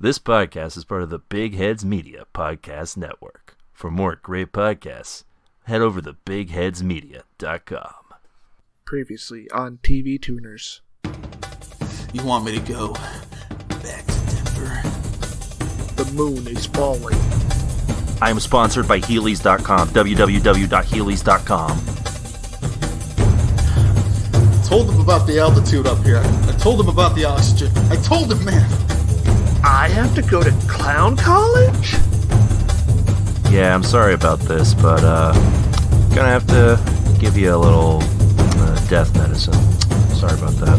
This podcast is part of the Big Heads Media Podcast Network. For more great podcasts, head over to bigheadsmedia.com. Previously on TV Tuners. You want me to go back to Denver? The moon is falling. I am sponsored by Heelys.com, www.heelys.com. told them about the altitude up here. I told them about the oxygen. I told them, man. I have to go to clown college? Yeah, I'm sorry about this, but uh, gonna have to give you a little uh, death medicine. Sorry about that.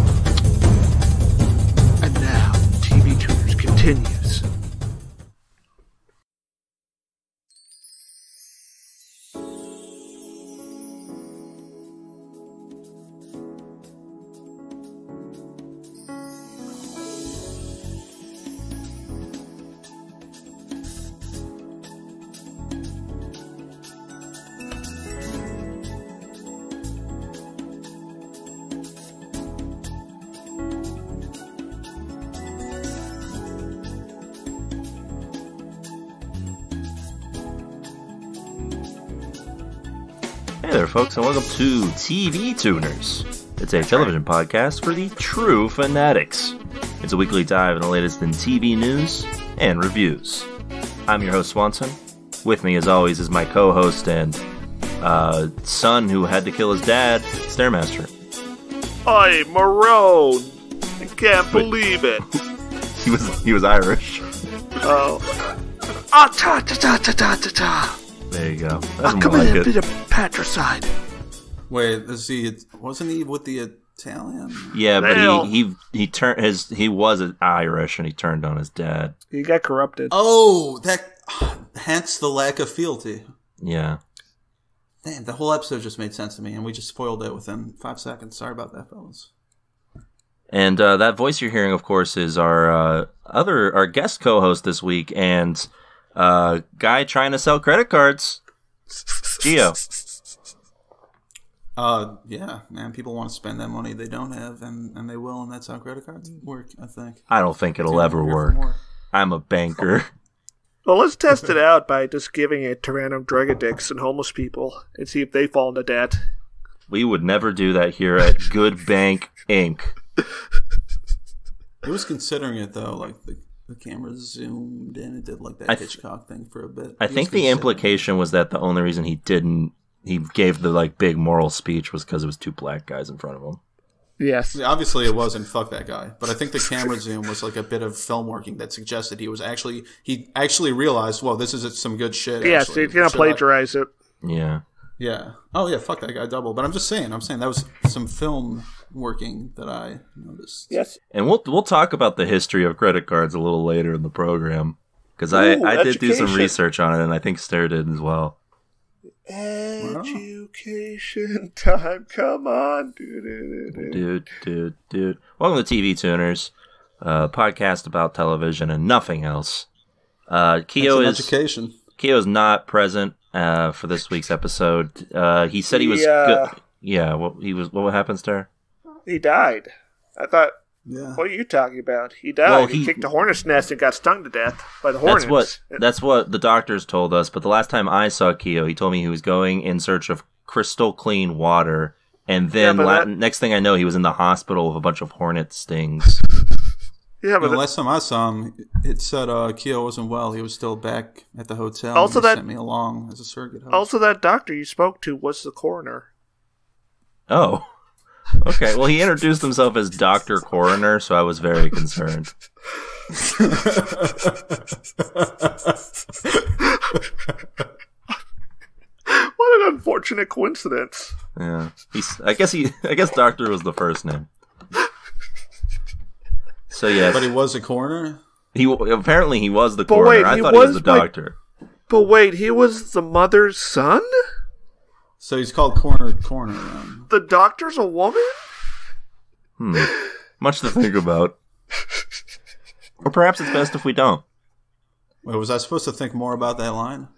And now, TV Tuners continues. TV Tuners. It's a television podcast for the true fanatics. It's a weekly dive in the latest in TV news and reviews. I'm your host, Swanson. With me, as always, is my co host and uh, son who had to kill his dad, Stairmaster. Hey, Marone! I can't believe it. He was he was Irish. Oh. Ah, ta ta ta ta ta ta ta. There you go. That's I'll come in like a it. bit of patricide. Wait, is he? Wasn't he with the Italian? Yeah, but Hell. he he he turned his he was Irish and he turned on his dad. He got corrupted. Oh, that. Hence the lack of fealty. Yeah. Man, the whole episode just made sense to me, and we just spoiled it within five seconds. Sorry about that, fellas. And uh, that voice you're hearing, of course, is our uh, other our guest co-host this week, and uh, guy trying to sell credit cards, Geo. Uh, yeah, man. People want to spend that money they don't have, and, and they will, and that's how credit cards work. I think. I don't think it'll ever work. I'm a banker. Well, let's test it out by just giving it to random drug addicts and homeless people and see if they fall into debt. We would never do that here at Good Bank Inc. It was considering it though, like the, the camera zoomed in. It did like that th- Hitchcock thing for a bit. I He think the implication was that the only reason he didn't he gave the like big moral speech was because it was two black guys in front of him. Yes. it. Obviously, it wasn't. Fuck that guy. But I think the camera zoom was like a bit of film working that suggested he was actually he actually realized, well, this is some good shit. Yeah, actually. he's gonna Should I- plagiarize it. Yeah. Yeah. Oh yeah. Fuck that guy double. But I'm just saying. I'm saying that was some film working that I noticed. Yes. And we'll we'll talk about the history of credit cards a little later in the program because I I did do some research on it and I think Stair did as well. Education time. Come on. Dude, dude, dude. Welcome to TV Tuners, uh, podcast about television and nothing else. Uh, It's Keo an is education. Keo is not present uh, for this week's episode. Uh, he said he was Yeah. good. Yeah, what he was. What happens there? He died. I thought, Yeah. what are you talking about? He died. Well, he, he- kicked a hornet's nest and got stung to death by the hornets. That's what that's what the doctors told us. But the last time I saw Keo, he told me he was going in search of crystal clean water, and then Yeah, but la- that- next thing I know, he was in the hospital with a bunch of hornet stings. yeah, You but the last time I saw him, it said uh, Keo wasn't well. He was still back at the hotel. Also and he that- sent me along as a surrogate host. also that doctor you spoke to was the coroner. oh, okay. Well, he introduced himself as Doctor Coroner, so I was very concerned. What an unfortunate coincidence. Yeah, he's. I guess he. I guess Doctor was the first name. So yeah, but he was a coroner. he apparently he was the But coroner. wait, I thought he was was, the like- doctor. But wait, he was the mother's son? So he's called Corner Corner. Then. The doctor's a woman? Hmm. Much to think about. Or perhaps it's best if we don't. Wait, was I supposed to think more about that line?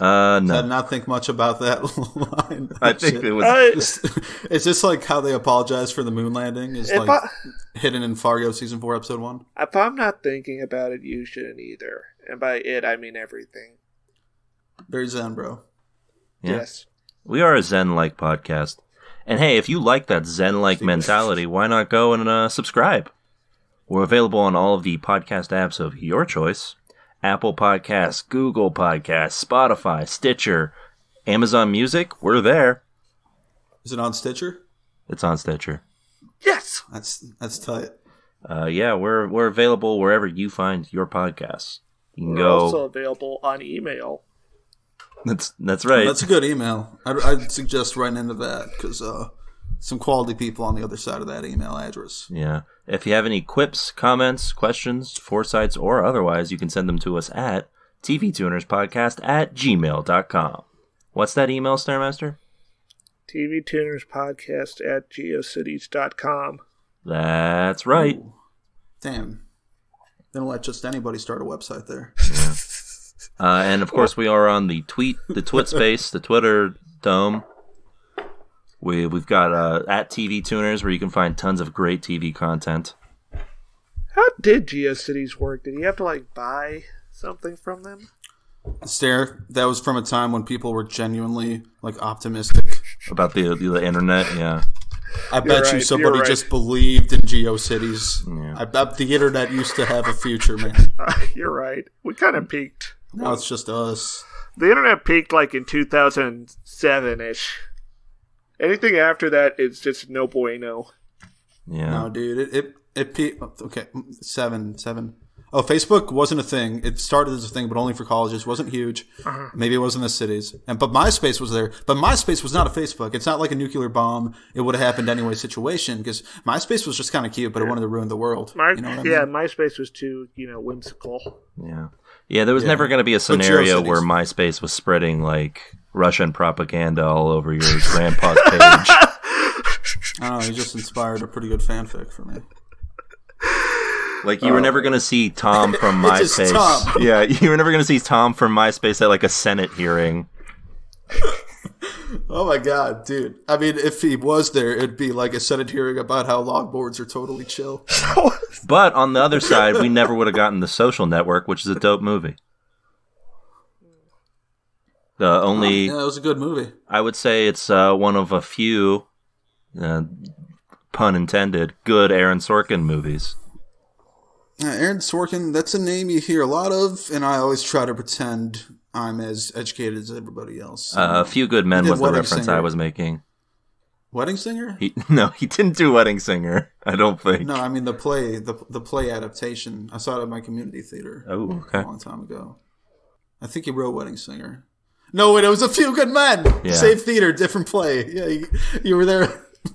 Uh, Did no. not think much about that line. I think Shit. it was. I, Is this like how they apologize for the moon landing? Is if, like I, hidden in Fargo season four, episode one? if I'm not thinking about it, you shouldn't either. And by it, I mean everything. Very zen, bro. Yeah. Yes. We are a Zen like podcast. And hey, if you like that Zen like mentality, why not go and uh, subscribe? We're available on all of the podcast apps of your choice Apple Podcasts, Google Podcasts, Spotify, Stitcher, Amazon Music. We're there. Is it on Stitcher? It's on Stitcher. Yes. That's that's tight. Uh, yeah, we're we're available wherever you find your podcasts. You can We're go. also available on email. That's that's right. That's a good email. I'd, I'd suggest writing into that because uh, some quality people on the other side of that email address. Yeah. If you have any quips, comments, questions, foresights, or otherwise, you can send them to us at tvtunerspodcast at gmail.com. What's that email, Stairmaster? TV Tuners Podcast at geocities.com. That's right. Damn. They don't let just anybody start a website there. Uh, and of course, we are on the tweet, the twit space, the Twitter dome. We we've got uh, at TV Tuners where you can find tons of great TV content. How did GeoCities work? Did you have to like buy something from them? Stare, that was from a time when people were genuinely like optimistic. About the the internet, yeah. I bet right, you somebody right. just believed in GeoCities. Yeah. I bet the internet used to have a future, man. You're right. We kind of peaked. Now it's just us. The internet peaked like in 2007 ish. Anything after that is just no bueno. Yeah. No, dude, it it, it pe- okay seven seven. Oh, Facebook wasn't a thing. It started as a thing, but only for colleges. Uh-huh. It wasn't huge. Maybe it was in the cities. And but MySpace was there. But MySpace was not a Facebook. It's not like a nuclear bomb. It would have happened anyway situation because MySpace was just kind of cute, but it wanted to ruin the world. My, you know what I mean? yeah, MySpace was too, you know, whimsical. Yeah. Yeah, there was never going to be a scenario where MySpace was spreading like Russian propaganda all over your grandpa's page. I don't know. You just inspired a pretty good fanfic for me. Like you were never going to see Tom from MySpace. Tom. Yeah, you were never going to see Tom from MySpace at like a Senate hearing. Oh my god, dude! I mean, if he was there, it'd be like a Senate hearing about how longboards are totally chill. But on the other side, we never would have gotten The Social Network, which is a dope movie. The only Yeah, it was a good movie. I would say it's uh, one of a few, uh, pun intended, good Aaron Sorkin movies. Aaron Sorkin, that's a name you hear a lot of, and I always try to pretend I'm as educated as everybody else. Uh, a few good men was the reference Singer. I was making. Wedding Singer? He, no, he didn't do Wedding Singer. I don't think. No, I mean the play, the the play adaptation. I saw it at my community theater Oh, okay. a long time ago. I think he wrote Wedding Singer. No, wait, it was A Few Good Men. Yeah. Same theater, different play. Yeah, you, you were there.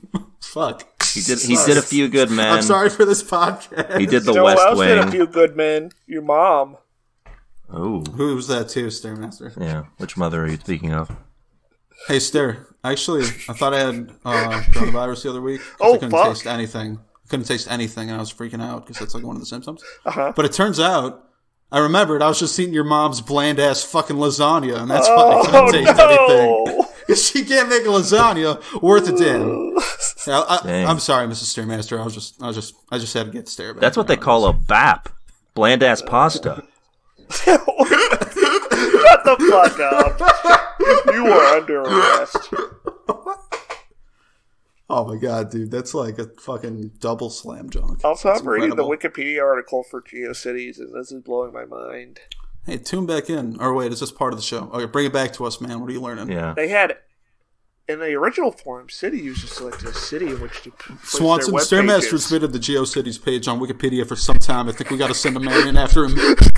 Fuck. He did. He did a few good men. I'm sorry for this podcast. He did the You know, West else did a few good men. Your mom. Oh, Who was that too, Stairmaster? yeah. Which mother are you speaking of? Hey, Stair. Actually, I thought I had uh, coronavirus the other week. Oh, I couldn't fuck. taste anything. I couldn't taste anything, and I was freaking out because that's like one of the symptoms. Uh-huh. But it turns out, I remembered I was just eating your mom's bland ass fucking lasagna, and that's why I couldn't Oh, taste anything. no. Because she can't make a lasagna worth a damn. Yeah, I, Dang. am sorry, Mrs. Stairmaster. I was just, I was just, I just had to get stare back. That's what they call a BAP, bland ass pasta. Shut the fuck up. You are under arrest. Oh my god, dude, that's like a fucking double slam junk. Also, That's I'm reading the. Wikipedia article for GeoCities, and this is blowing my mind. Hey, tune back in. Or wait, is this part of the show? Okay, bring it back to us, man. What are you learning? Yeah. They had, in the original form, City used to select a city in which to place Swanson their web Stairmaster pages. submitted the GeoCities page on Wikipedia for some time. I think we got to send a man in after him.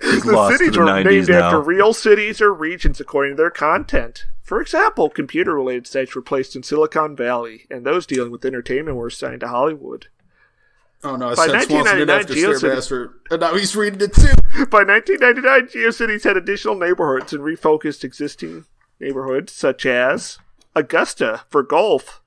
He's The to cities the are 90s named now. after real cities or regions according to their content. For example, computer-related sites were placed in Silicon Valley, and those dealing with entertainment were assigned to Hollywood. Oh no, I By said Swanson in 1999, after GeoCities- and now he's reading it too. By 1999, GeoCities had additional neighborhoods and refocused existing neighborhoods such as Augusta for golf.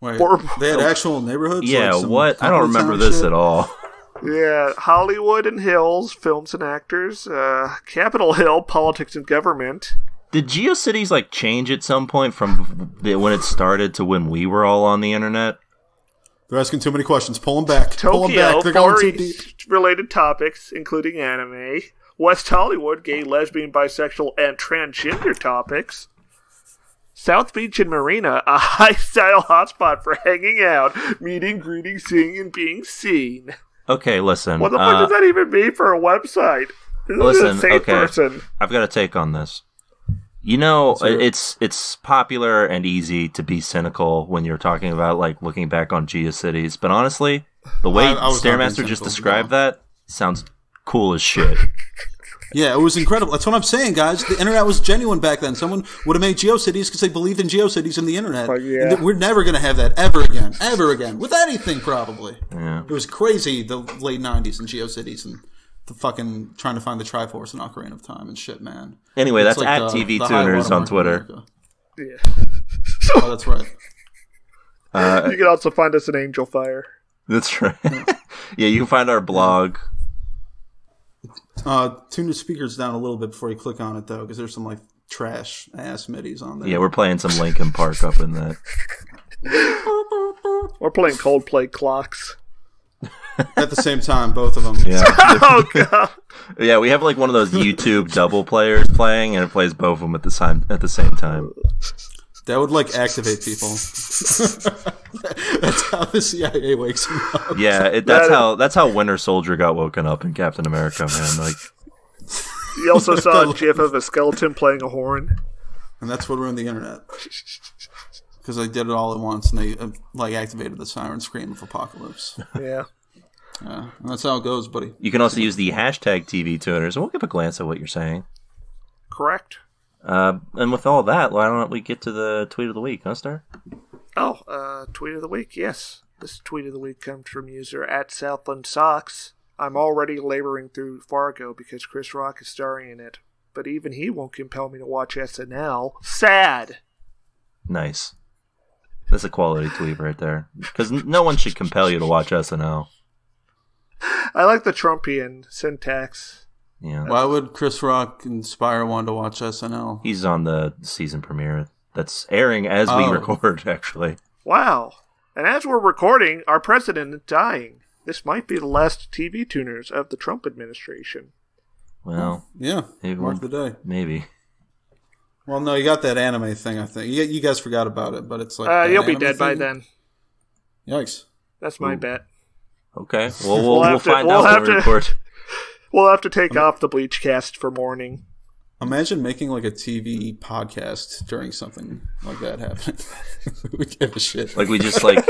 Wait, Or- they had actual neighborhoods. Yeah. like what? I don't remember this shit? at all. Yeah, Hollywood and Hills, films and actors. Uh, Capitol Hill, politics and government. Did GeoCities like change at some point from the, when it started to when we were all on the internet? They're asking too many questions. Pull them back. Pull them Tokyo, back. They're going too deep. East related topics, including anime. West Hollywood, gay, lesbian, bisexual, and transgender topics. South Beach and Marina, a high style hotspot for hanging out, meeting, greeting, seeing, and being seen. Okay, listen. What the uh, fuck does that even mean for a website? This is listen, a safe okay. person. I've got a take on this. You know, hear it's it's popular and easy to be cynical when you're talking about like looking back on GeoCities, but honestly, the way I- I was not being Stairmaster just described no. that sounds cool as shit. Yeah, it was incredible. That's what I'm saying, guys. The internet was genuine back then. Someone would have made GeoCities because they believed in GeoCities and the internet. Fuck yeah. And th- we're never going to have that ever again. Ever again. With anything, probably. Yeah. It was crazy, the late 90s and GeoCities and the fucking trying to find the Triforce and Ocarina of Time and shit, man. Anyway, It's that's like at the- TV the Tuners on Twitter. Yeah. Oh, that's right. Uh, You can also find us at Angel Fire. that's right. yeah, you can find our blog. Uh, tune the speakers down a little bit before you click on it, though, because there's some, like, trash ass MIDIs on there. Yeah, we're playing some Linkin Park up in that. We're playing Coldplay clocks. At the same time, both of them. Yeah, Oh god. yeah, we have like one of those YouTube double players playing, and it plays both of them at the same at the same time. That would like activate people. That's how the CIA wakes them up. Yeah, it, that's That- how that's how Winter Soldier got woken up in Captain America, man. Like, You also saw a gif of a skeleton playing a horn. And that's what ruined the internet. Because they did it all at once and they uh, like activated the siren scream of apocalypse. Yeah. Yeah, and that's how it goes, buddy. you can also use the hashtag TV Tuners, and we'll give a glance at what you're saying. Correct. Uh, and with all that, why don't we get to the tweet of the week, huh, Star? Oh, uh, tweet of the week. Yes, this tweet of the week comes from user at Southland Socks. I'm already laboring through Fargo because Chris Rock is starring in it, but even he won't compel me to watch SNL. Sad. Nice. That's a quality tweet right there. Because no one should compel you to watch SNL. I like the Trumpian syntax. Yeah, Why would Chris Rock inspire one to watch SNL? he's on the season premiere that's airing as we Oh. record. Actually, Wow. And as we're recording, our president is dying. This might be the last TV tuners of the Trump administration. well, Yeah, Maybe mark the day. maybe. Well, no, you got that anime thing. I think you, you guys forgot about it, but it's like Uh, you'll be anime dead by then. Yikes! That's my bet. Okay, well, we'll, We'll we'll, have to- find we'll out when have we to- record. We'll have to take off the bleach cast for morning. Imagine making like a TV podcast during something like that happening. we give a shit. Like we just like,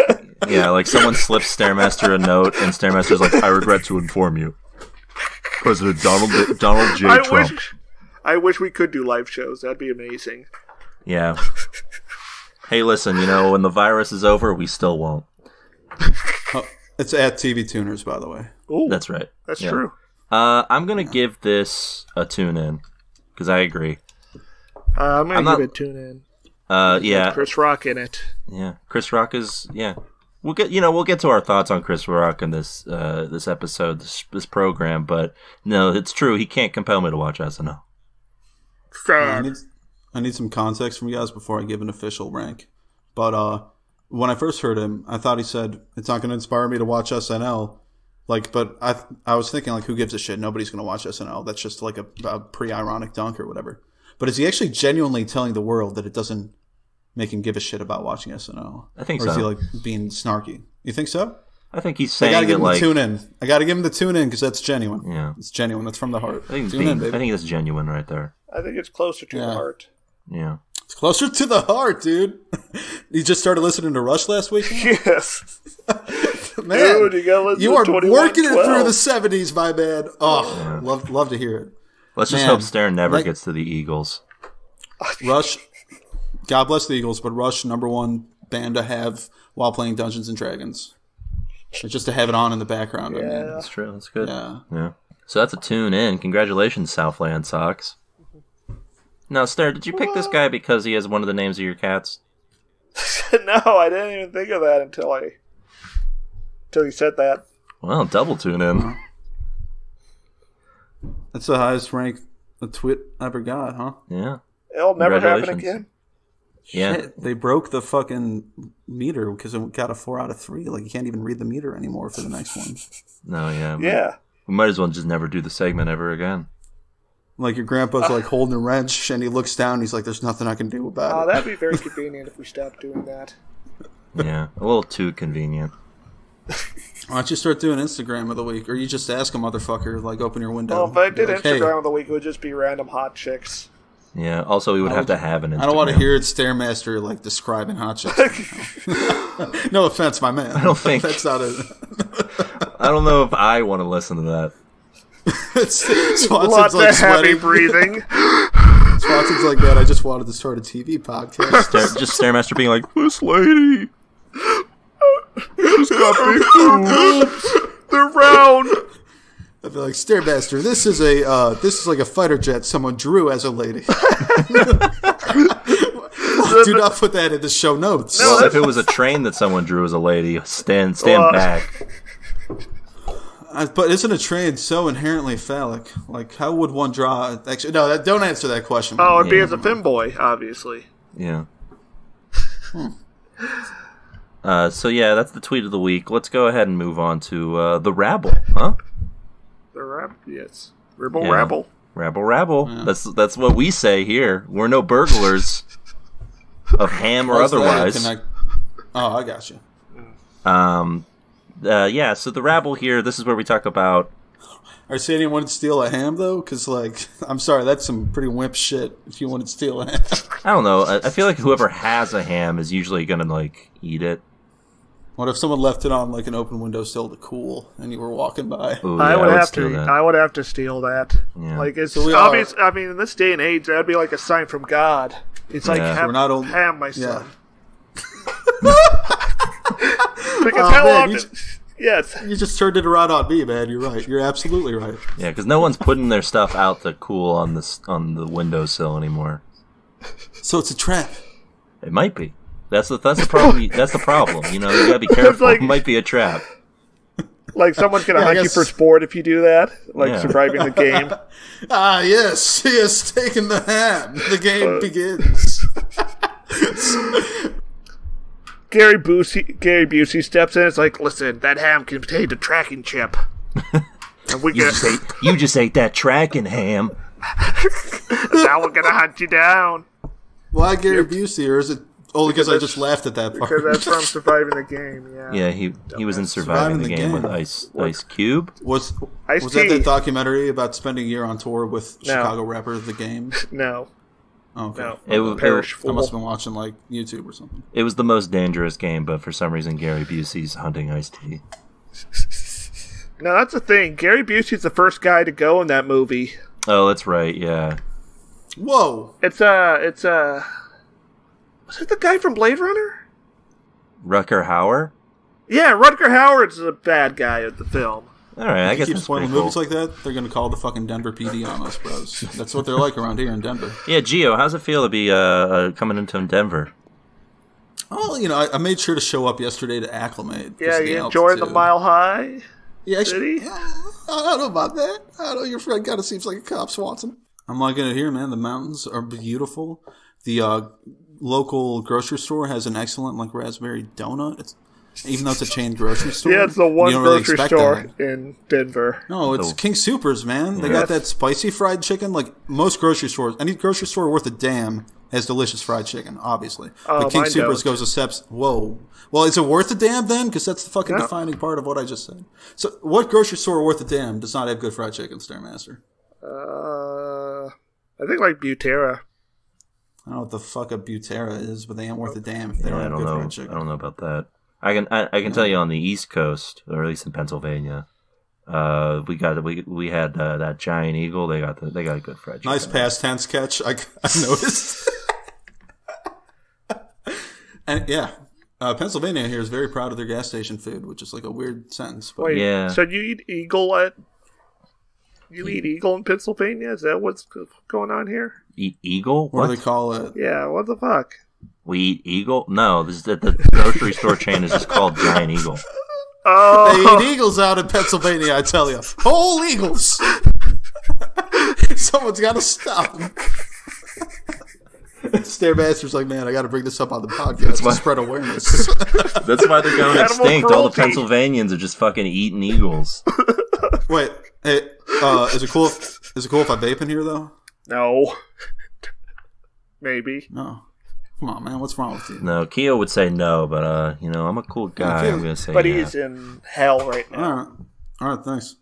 yeah, like someone slips Stairmaster a note, and Stairmaster's like, "I regret to inform you, President Donald Donald J. I Trump." wish, I wish we could do live shows. That'd be amazing. Yeah. Hey, listen, you know, when the virus is over, we still won't. Oh, it's at TV Tuners, by the way. Ooh, That's right. that's Yeah. true. Uh, I'm gonna give this a tune in because I agree. Uh, I'm gonna I'm give not- it tune in. Uh, yeah, Chris Rock in it. yeah. Chris Rock is yeah. We'll get you know we'll get to our thoughts on Chris Rock in this uh this episode this this program, but no, it's true. He can't compel me to watch SNL. I Sad. need, I need some context from you guys before I give an official rank. But uh, when I first heard him, I thought he said it's not going to inspire me to watch SNL. Like, but I I was thinking like, who gives a shit? Nobody's going to watch SNL. That's just like a, a pre-ironic dunk or whatever. But is he actually genuinely telling the world that it doesn't make him give a shit about watching SNL? I think or is he like being snarky? You think so? I think he's saying. I gotta give it him like the tune in. I gotta give him the tune in because that's genuine. yeah. It's genuine. That's from the heart. I think, Tune being, in, baby. I think that's genuine right there. I think it's closer to Yeah. the heart. Yeah. It's closer to the heart, dude. you just started listening to Rush last week, Yes. man. Dude, you you are working it through the seventies, my man. Oh, love love to hear it. Let's just hope Stern never like- gets to the Eagles. Rush, God bless the Eagles, but Rush number one band to have while playing Dungeons and Dragons. It's just to have it on in the background. I mean, That's true. That's good. yeah. Yeah. So that's a tune in. Congratulations, Southland Sox. Now, Stern, did you pick this guy because he has one of the names of your cats? no, I didn't even think of that until I until you said that. Well, double tune in. That's the highest rank a twit ever got, huh? Yeah. It'll never happen again. Yeah. Shit, they broke the fucking meter because it got a four out of three. Like you can't even read the meter anymore for the next one. No, yeah. Yeah. We might as well just never do the segment ever again. Like your grandpa's ah. like holding a wrench and he looks down. He's like, "There's nothing I can do about Oh, it." that'd be very convenient if we stopped doing that. Yeah. A little too convenient. Why don't you start doing Instagram of the week, or you just ask a motherfucker like, open your window. Well, if I did Be like, "Hey, Instagram of the week, it would just be random hot chicks. Yeah. Also, we would have to have an Instagram. I don't want to hear it Stairmaster like describing hot chicks. no offense, my man. I don't think- that's not it. I don't know if I want to listen to that. Swanson's Lots like of heavy breathing. Swanson's like that. I just wanted to start a TV podcast. Stare, just Stairmaster being like, this lady. She's got big boobs. They're round. I'd be like, Stairmaster, this is a uh, this is like a fighter jet someone drew as a lady. Do not put that in the show notes. Well, if it was a train that someone drew as a lady, stand stand Well- back. Uh, but isn't a train so inherently phallic? Like, how would one draw? Actually, no. That, don't answer that question. Oh, it'd be Yeah. as a femboy, obviously. Yeah. Uh, so yeah, that's the tweet of the week. Let's go ahead and move on to uh, the rabble, huh? The rabble, yes, ribble Yeah. rabble. Rabble, rabble. That's that's what we say here. We're no burglars of ham or How's that otherwise. connect- Oh, I got you. Um, uh, yeah. So the rabble here. This is where we talk about. Are you saying you wanted to steal a ham though? Because like, I'm sorry, that's some pretty wimp shit. If you wanted to steal a ham, I don't know. I, I feel like whoever has a ham is usually gonna like eat it. What if someone left it on like an open window sill to cool, and you were walking by? Ooh, I yeah, would have steal to. that. I would have to steal that. Yeah. Like it's we are- obvious. I mean, in this day and age, that'd be like a sign from God. It's like Yeah. ham, We're not only- ham, my Yeah. son. because Oh, how man, often? Yes. You just turned it around on me, man. You're right. You're absolutely right. Yeah, because no one's putting their stuff out to cool on this on the windowsill anymore. So it's a trap. It might be. That's the that's the problem. that's the problem. You know, you gotta be careful. like- it might be a trap. Like someone's gonna Yeah, I hunt you for sport if you do that. Like Yeah. surviving the game. Ah, yes, he has taken the ham. The game begins. Gary Busey, Gary Busey steps in. It's like, listen, that ham contained a tracking chip. and we You get, just ate you just ate that tracking ham. now we're gonna hunt you down Why Gary Busey, or is it only because I just laughed at that part? because that's from surviving the game. Yeah. Yeah, he he was in surviving, Surviving the, the game, game. with Ice Ice Cube. was Ice was that T. the documentary about spending a year on tour with No. Chicago rapper The Game? No, Oh, okay. no. It was- Perish I fool. must have been watching like YouTube or something. It was the most dangerous game, but for some reason Gary Busey's hunting Ice T. No, that's the thing. Gary Busey's the first guy to go in that movie. Oh, that's right. Yeah, Whoa! It's uh, it's uh, was it the guy from Blade Runner? Rutger Hauer. Yeah, Rutger Hauer's the bad guy of the film. All right, I guess keep that's pretty spoiling cool. movies like that, they're gonna call the fucking Denver PD on us, bros. That's what they're like around here in Denver. yeah, Geo, how's it feel to be uh, uh coming into Denver? Oh, you know, I, I made sure to show up yesterday to acclimate. Yeah, of the you enjoyed the. Mile High Yeah, actually, City. I don't know about that. I don't know. Your friend kind of seems like a cop, Swanson. I'm liking it here, man. The mountains are beautiful. The uh, local grocery store has an excellent like raspberry donut. It's even though it's a chain grocery store. Yeah, it's the one you don't really grocery store that. in Denver. No, it's Oh. King Soopers, man. They Yeah. got that spicy fried chicken. Like most grocery stores, any grocery store worth a damn has delicious fried chicken, obviously. Oh, but King Soopers don't. goes a steps. Whoa. Well, is it worth a damn then? Because that's the fucking No. defining part of what I just said. So, what grocery store worth a damn does not have good fried chicken, Stairmaster? Uh, I think like Butera. I don't know what the fuck a Butera is, but they ain't worth a damn if they Yeah, don't I have don't good know. fried chicken. I don't know about that. I can I, I can tell you on the East Coast, or at least in Pennsylvania, uh, we got we we had uh, that giant eagle. They got the, they got a good fried chicken. Nice past tense catch. I, I noticed. and yeah, uh, Pennsylvania here is very proud of their gas station food, which is like a weird sentence. But Wait, Yeah. so you eat eagle at? You eat eagle in Pennsylvania? Is that what's going on here? Eat eagle? what What? do they call it? Yeah, what the fuck? We eat eagle? No, this is the, the grocery store chain is just called Giant Eagle. Oh. They Oh, eat eagles out in Pennsylvania, I tell you. Whole eagles. Someone's got to stop 'em. Stairmaster's like, man, I got to bring this up on the podcast why- to spread awareness. That's why they're going Animal extinct. All the. Pennsylvanians are just fucking eating eagles. Wait, hey, uh, is it cool? Is it cool if I vape in here though? No. Maybe. No. Come on, man. What's wrong with you? No, Keo would say no, but uh, you know, I'm a cool guy. Okay. I'm gonna say But yeah. he's in hell right now. All right. All right. Thanks.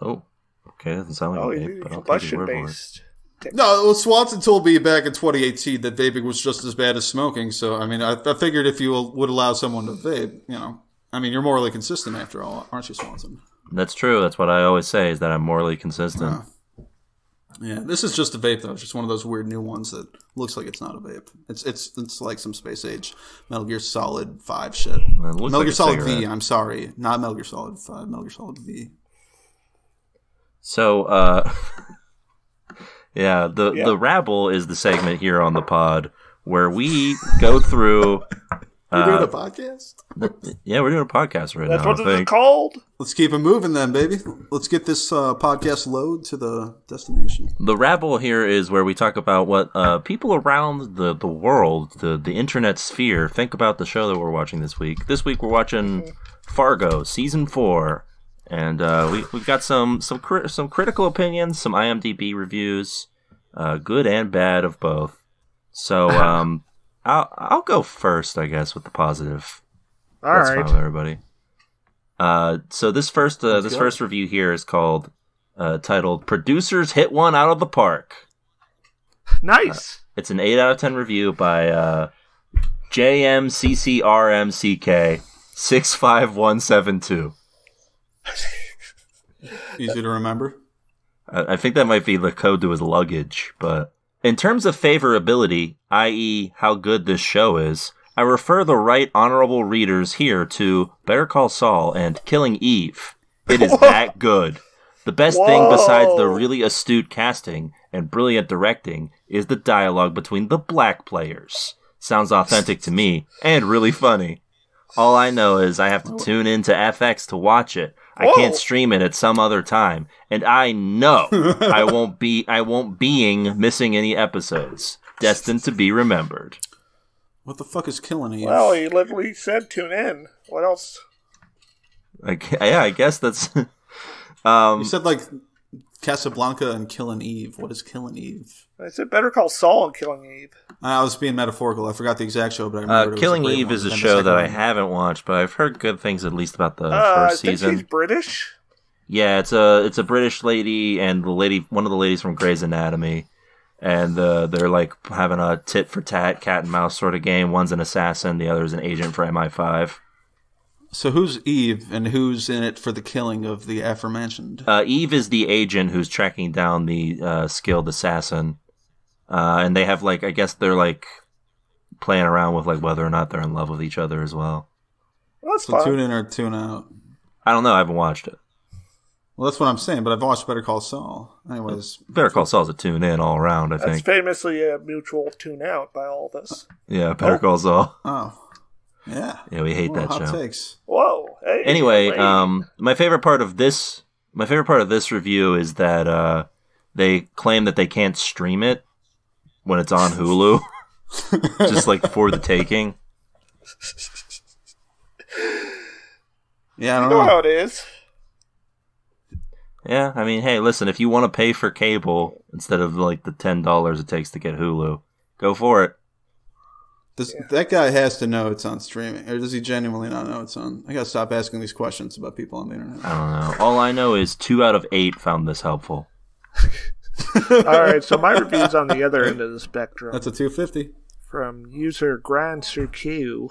Oh, okay, doesn't sound like Oh, a he's vape, but I'll take your combustion word for it. based. No, well, Swanson told me back in 2018 that vaping was just as bad as smoking. So, I mean, I, I figured if you would allow someone to vape, you know, I mean, you're morally consistent after all, aren't you, Swanson? That's true. That's what I always say is that I'm morally consistent. Yeah, this is just a vape though. It's just one of those weird new ones that looks like it's not a vape. It's it's it's like some space age Metal Gear Solid Five shit. it looks Metal like Gear a Solid V. cigarette. I'm sorry, not Metal Gear Solid Five. Metal Gear Solid V. So, uh, yeah, the Yeah. the rabble is the segment here on the pod where we go through. We're Uh, doing a podcast. yeah, we're doing a podcast right That's now. what I it is called. Let's keep it moving then, baby. Let's get this uh, podcast load to the destination. The rabble here is where we talk about what uh, people around the, the world, the, the internet sphere, think about the show that we're watching this week. This week we're watching Fargo season four, and uh, we we've got some some cri- some critical opinions, some IMDb reviews, uh, good and bad of both. So um, I'll I'll go first, I guess, with the positive. All That's right. fine with everybody. Uh, so this first uh, this go. first review here is called uh, titled "Producers Hit One Out of the Park." Nice. It's an eight out of ten review by uh, JMCCRMCK six five one seven two. Easy to remember. I I think that might be the code to his luggage, but in terms of favorability, i.e., how good this show is, I refer the right honorable readers here to Better Call Saul and Killing Eve. It is that good. The best thing besides the really astute casting and brilliant directing is the dialogue between the black players. Sounds authentic to me and really funny. All I know is I have to tune into FX to watch it. I can't stream it at some other time, and I know I won't be I won't being missing any episodes. Destined to be remembered. What the fuck is killing you? Well, he literally said tune in. What else? Like, yeah, I guess that's. um, you said like Casablanca and Killing Eve. What is Killing Eve? I said better call Saul and Killing Eve. I was being metaphorical. I forgot the exact show, but I remember uh, it was a Killing great Eve one. is a show second that I haven't watched, but I've heard good things at least about the Uh, I first think season. she's British. Yeah, it's a it's a British lady and the lady, one of the ladies from Grey's Anatomy, and uh, they're like having a tit for tat, cat and mouse sort of game. One's an assassin, the other's an agent for MI5. So who's Eve and who's in it for the killing of the aforementioned? Uh, Eve is the agent who's tracking down the uh, skilled assassin, uh, and they have like I guess they're like playing around with like whether or not they're in love with each other as well. Well, that's So fine. tune in or tune out. I don't know. I haven't watched it. Well, that's what I'm saying. But I've watched Better Call Saul. Anyways, Better Call Saul's a tune in all around. I That's think. famously a mutual tune out by all this. Yeah, Better Call Saul. oh, yeah. Yeah, we hate Well, that show. takes. Whoa. Hey, anyway, wait. um, my favorite part of this, my favorite part of this review is that uh, they claim that they can't stream it when it's on Hulu, just like for the taking. Yeah, I don't you know know. how it is. Yeah, I mean, hey, listen, if you want to pay for cable instead of like the ten dollars it takes to get Hulu, go for it. This, That guy has to know it's on streaming, or does he genuinely not know it's on? I gotta stop asking these questions about people on the internet. I don't know. All I know is two out of eight found this helpful. All right, so my review's on the other end of the spectrum That's a 250. from user Grand Cirque, who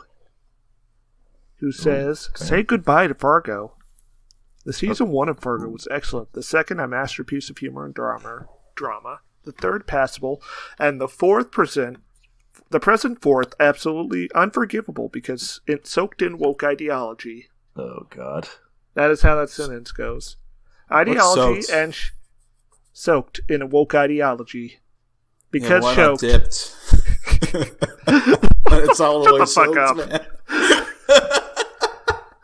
oh, says, "Say goodbye to Fargo." The season one of Fargo was excellent. The second, a masterpiece of humor and drama. Drama. The third, passable, and the fourth present. The present fourth, absolutely unforgivable because it soaked in woke ideology. Oh God. That is how that sentence goes. Ideology soaked? and sh- soaked in a woke ideology. Yeah, Because why not choked. dipped? it's all the Shut way the fuck soaked, up. man.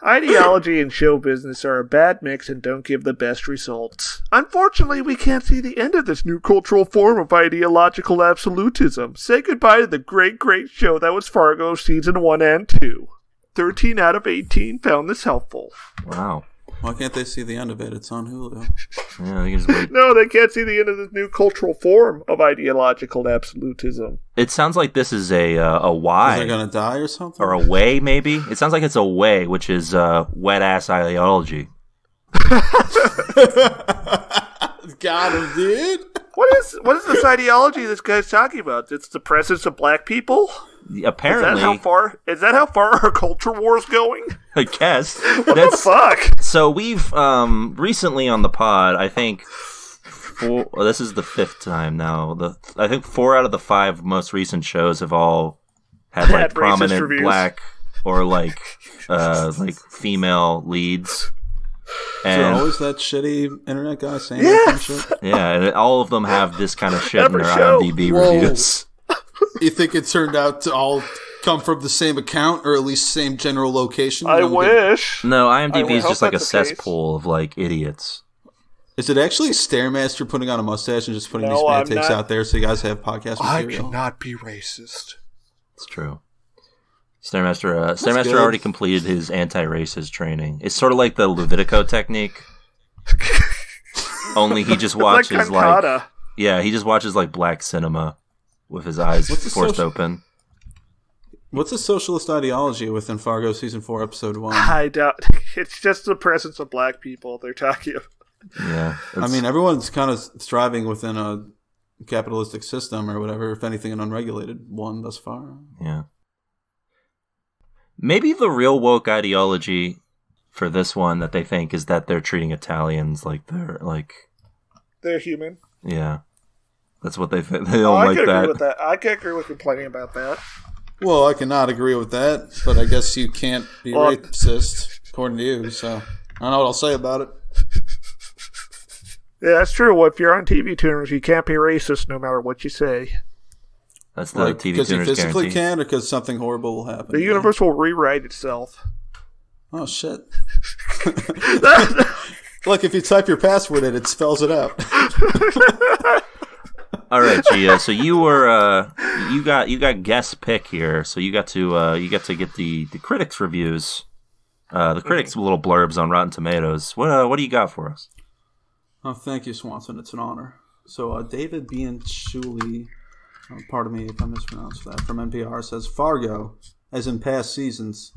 Ideology and show business are a bad mix and don't give the best results. Unfortunately, we can't see the end of this new cultural form of ideological absolutism. Say goodbye to the great, great show that was Fargo season 1 and 2. 13 out of 18 found this helpful. Wow. Why can't they see the end of it? It's on Hulu. Yeah, you can just wait. No, they can't see the end of this new cultural form of ideological absolutism. It sounds like this is a uh, a why. Is Y they gonna die or something? or a way, maybe. It sounds like it's a way, which is uh, wet ass ideology. Got him, dude. What is what is this ideology this guy's talking about? It's the presence of black people? Is that Apparently, how far is that how far our culture war's going? I guess What that's the fuck? so. We've um recently on the pod, I think. Four, well, this is the fifth time now. The I think four out of the five most recent shows have all had like Had prominent black or like uh like female leads. Is there And always that shitty internet guy saying that shit? yeah, and all of them have this kind of shit in their show. IMDb Whoa. reviews. You think it turned out to all come from the same account or at least same general location? I don't get- wish. No, IMDb would is just like a that's the case. cesspool of like idiots. Is it actually Stairmaster putting on a mustache and just putting No, these bad I'm takes not- out there so you guys have podcast material? I cannot be racist. It's true. Stairmaster, uh, Stairmaster good. already completed his anti-racist training. It's sort of like the Ludovico technique. Only he just watches like, Kankata. yeah, he just watches like black cinema with his eyes What's the forced social- open. What's the socialist ideology within Fargo season four, episode one? I doubt it's just the presence of black people they're talking about. Yeah, I mean, everyone's kind of thriving within a capitalistic system or whatever. If anything, an unregulated one thus far. yeah. Maybe the real woke ideology for this one that they think is that they're treating Italians like they're like They're human. yeah. That's what they think. They Oh, don't I like can agree that. with that. I can agree with complaining about that. Well, I cannot agree with that, but I guess you can't be Well, racist according to you. So I don't know what I'll say about it. Yeah, that's true. Well, if you're on TV tuners, you can't be racist no matter what you say. That's the Like, TV because you physically guarantee. can, or because something horrible will happen. The universe will rewrite itself. Oh shit! Look, if you type your password in, it spells it out. All right, Geo. So you were uh, you got you got guest pick here. So you got to uh, you got to get the the critics reviews. Uh, the critics little blurbs on Rotten Tomatoes. What uh, what do you got for us? Oh, thank you, Swanson. It's an honor. So, uh, David Bianculli, uh, pardon me if I mispronounced that, from NPR says Fargo, as in past seasons,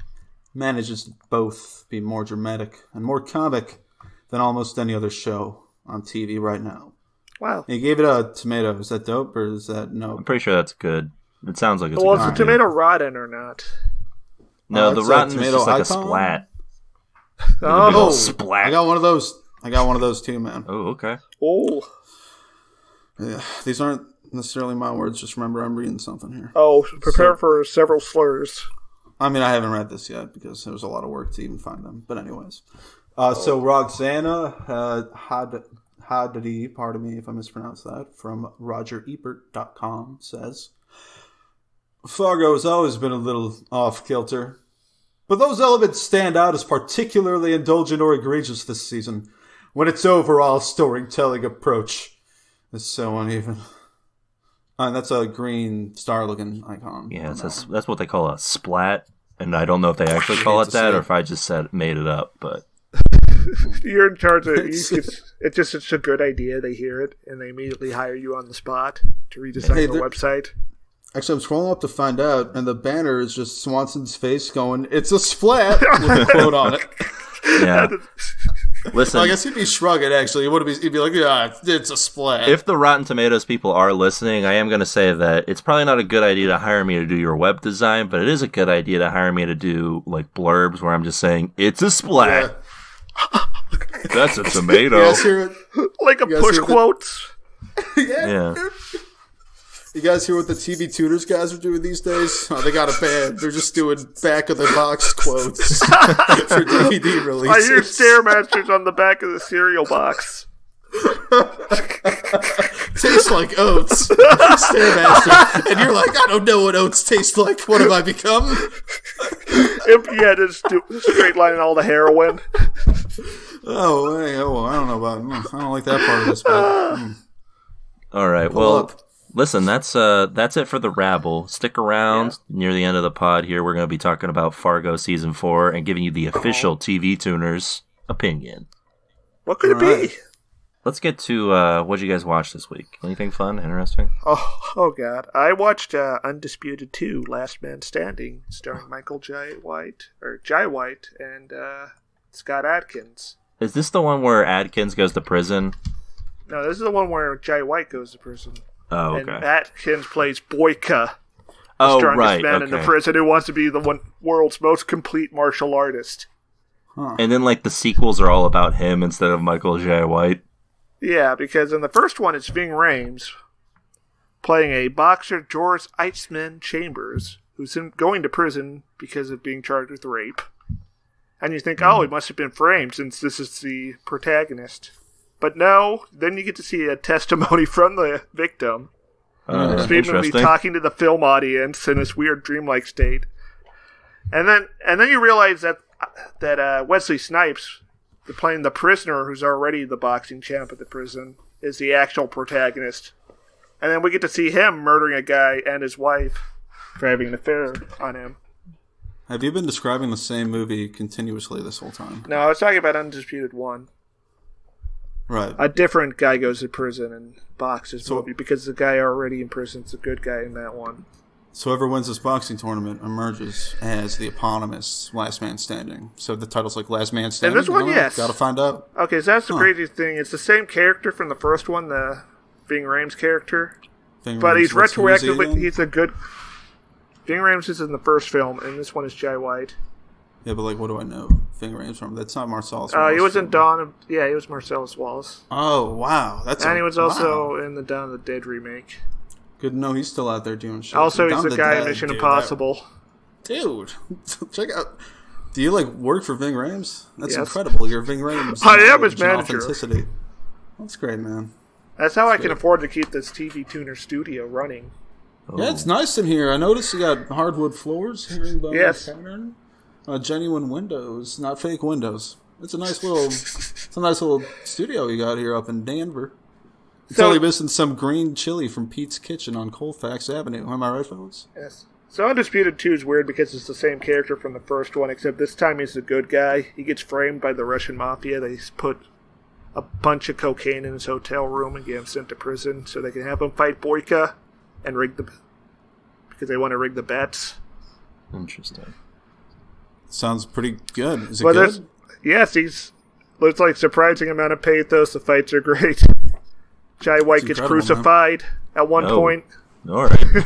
manages to both be more dramatic and more comic than almost any other show on TV right now. Wow. He gave it a tomato. Is that dope or is that no? I'm pretty sure that's good. It sounds like it's Well, a is the review. tomato rotten or not? No, Oh, the it's a rotten is tomato just like icon? a splat. Oh, Oh, I splat. got one of those. I got one of those too, man. Oh, okay. oh, Yeah, these aren't necessarily my words. Just remember, I'm reading something here. oh! Prepare for several slurs. I mean, I haven't read this yet because there was a lot of work to even find them. But anyways, uh, so Roxana uh, Had Hadadi, pardon me if I mispronounce that, from RogerEbert.com says, Fargo has always been a little off kilter, but those elements stand out as particularly indulgent or egregious this season when its overall storytelling approach is so uneven. Uh, that's a green star-looking icon. Yeah, on it's that a, that's what they call a splat, and I don't know if they actually call it that or if I just said made it up. But You're in charge of. You It's- it's just it's a good idea. They hear it and they immediately hire you on the spot to redesign Hey, the website. Actually, I'm scrolling up to find out, and the banner is just Swanson's face going, "It's a splat" with a quote on it. yeah, listen. I guess he'd be shrugging. Actually, he would be. He'd be like, "Yeah, it's a splat." if the Rotten Tomatoes people are listening, I am going to say that it's probably not a good idea to hire me to do your web design, but it is a good idea to hire me to do like blurbs where I'm just saying it's a Yeah. That's a You tomato. guys hear it? Like a push hear the- quotes. Yeah. You guys hear what the TV tutors guys are doing these days? Oh, they got a band. They're just doing back of the box quotes for DVD releases. I hear Stairmasters on the back of the cereal box. tastes like oats. Stairmaster. And you're like, I don't know what oats taste like. What have I become? If- yeah, just do, straight lining all the heroin. Oh, hey, oh, I don't know about. mm, I don't like that part of this. But, mm, All right. pull Well, up. listen, that's uh that's it for the rabble. Stick around near the end of the pod here. We're going to be talking about Fargo season 4 and giving you the official TV tuners opinion. What could it be? Alright. Let's get to uh what you guys watch this week. Anything fun, interesting? Oh, oh God! I watched uh, Undisputed Two: Last Man Standing, starring Michael J. White or Jai White and uh, Scott Adkins. Is this the one where Adkins goes to prison? No, this is the one where Jai White goes to prison, Oh, and okay. Adkins plays Boyka, Oh, strongest right. man in the prison who wants to be the one world's most complete martial artist. And then like the sequels are all about him instead of Michael Jai White. Yeah, because in the first one, it's Ving Rhames playing a boxer, George Iceman Chambers, who's in, going to prison because of being charged with rape. And you think, oh, he must have been framed since this is the protagonist. But no, then you get to see a testimony from the victim. Uh, of talking to the film audience in this weird dreamlike state. And then and then you realize that that uh, Wesley Snipes, playing the prisoner who's already the boxing champ at the prison, is the actual protagonist. And then we get to see him murdering a guy and his wife for having an affair on him. Have you been describing the same movie continuously this whole time? No, I was talking about Undisputed One. Right. A different guy goes to prison and boxes So- movie because the guy already in prison is a good guy in that one. So whoever wins this boxing tournament emerges as the eponymous Last Man Standing. So the title's like Last Man Standing. And this one, All right, yes. Gotta find out. Okay, so that's the Huh. crazy thing. It's the same character from the first one, the Ving Rhames character, but he's is he retroactively he's a good. Ving Rhames is in the first film, and this one is Jai White. Yeah, but like, what do I know? Ving Rhames from? That's not Marcellus. Uh, he Wallace was in. Dawn of yeah, he was Marcellus Wallace, Oh wow, that's and a- he was wow. also in the Dawn of the Dead remake. Good to know he's still out there doing shit. Also, he's the the guy in Mission dude, Impossible. that- dude. Check out. Do you like work for Ving Rhames? That's Yes. incredible. You're Ving Rhames. I am his manager. Authenticity. That's great, man. That's how I can afford to keep this TV tuner studio running. Yeah, it's nice in here. I noticed you got hardwood floors, herringbone Yes. pattern, uh, genuine windows, not fake windows. It's a nice little, it's a nice little studio you got here up in Denver. It's So- only missing some green chili from Pete's Kitchen on Colfax Avenue. Am I right, fellas? Yes. So Undisputed 2 is weird because it's the same character from the first one, except this time he's a good guy. He gets framed by the Russian mafia. They put a bunch of cocaine in his hotel room and get him sent to prison so they can have him fight Boyka and rig the because they want to rig the bets. Interesting. Sounds pretty good. Is it But good? yes, he's there's like surprising amount of pathos. The fights are great. Jai White It's gets incredible, man. crucified at one Oh. point. All right.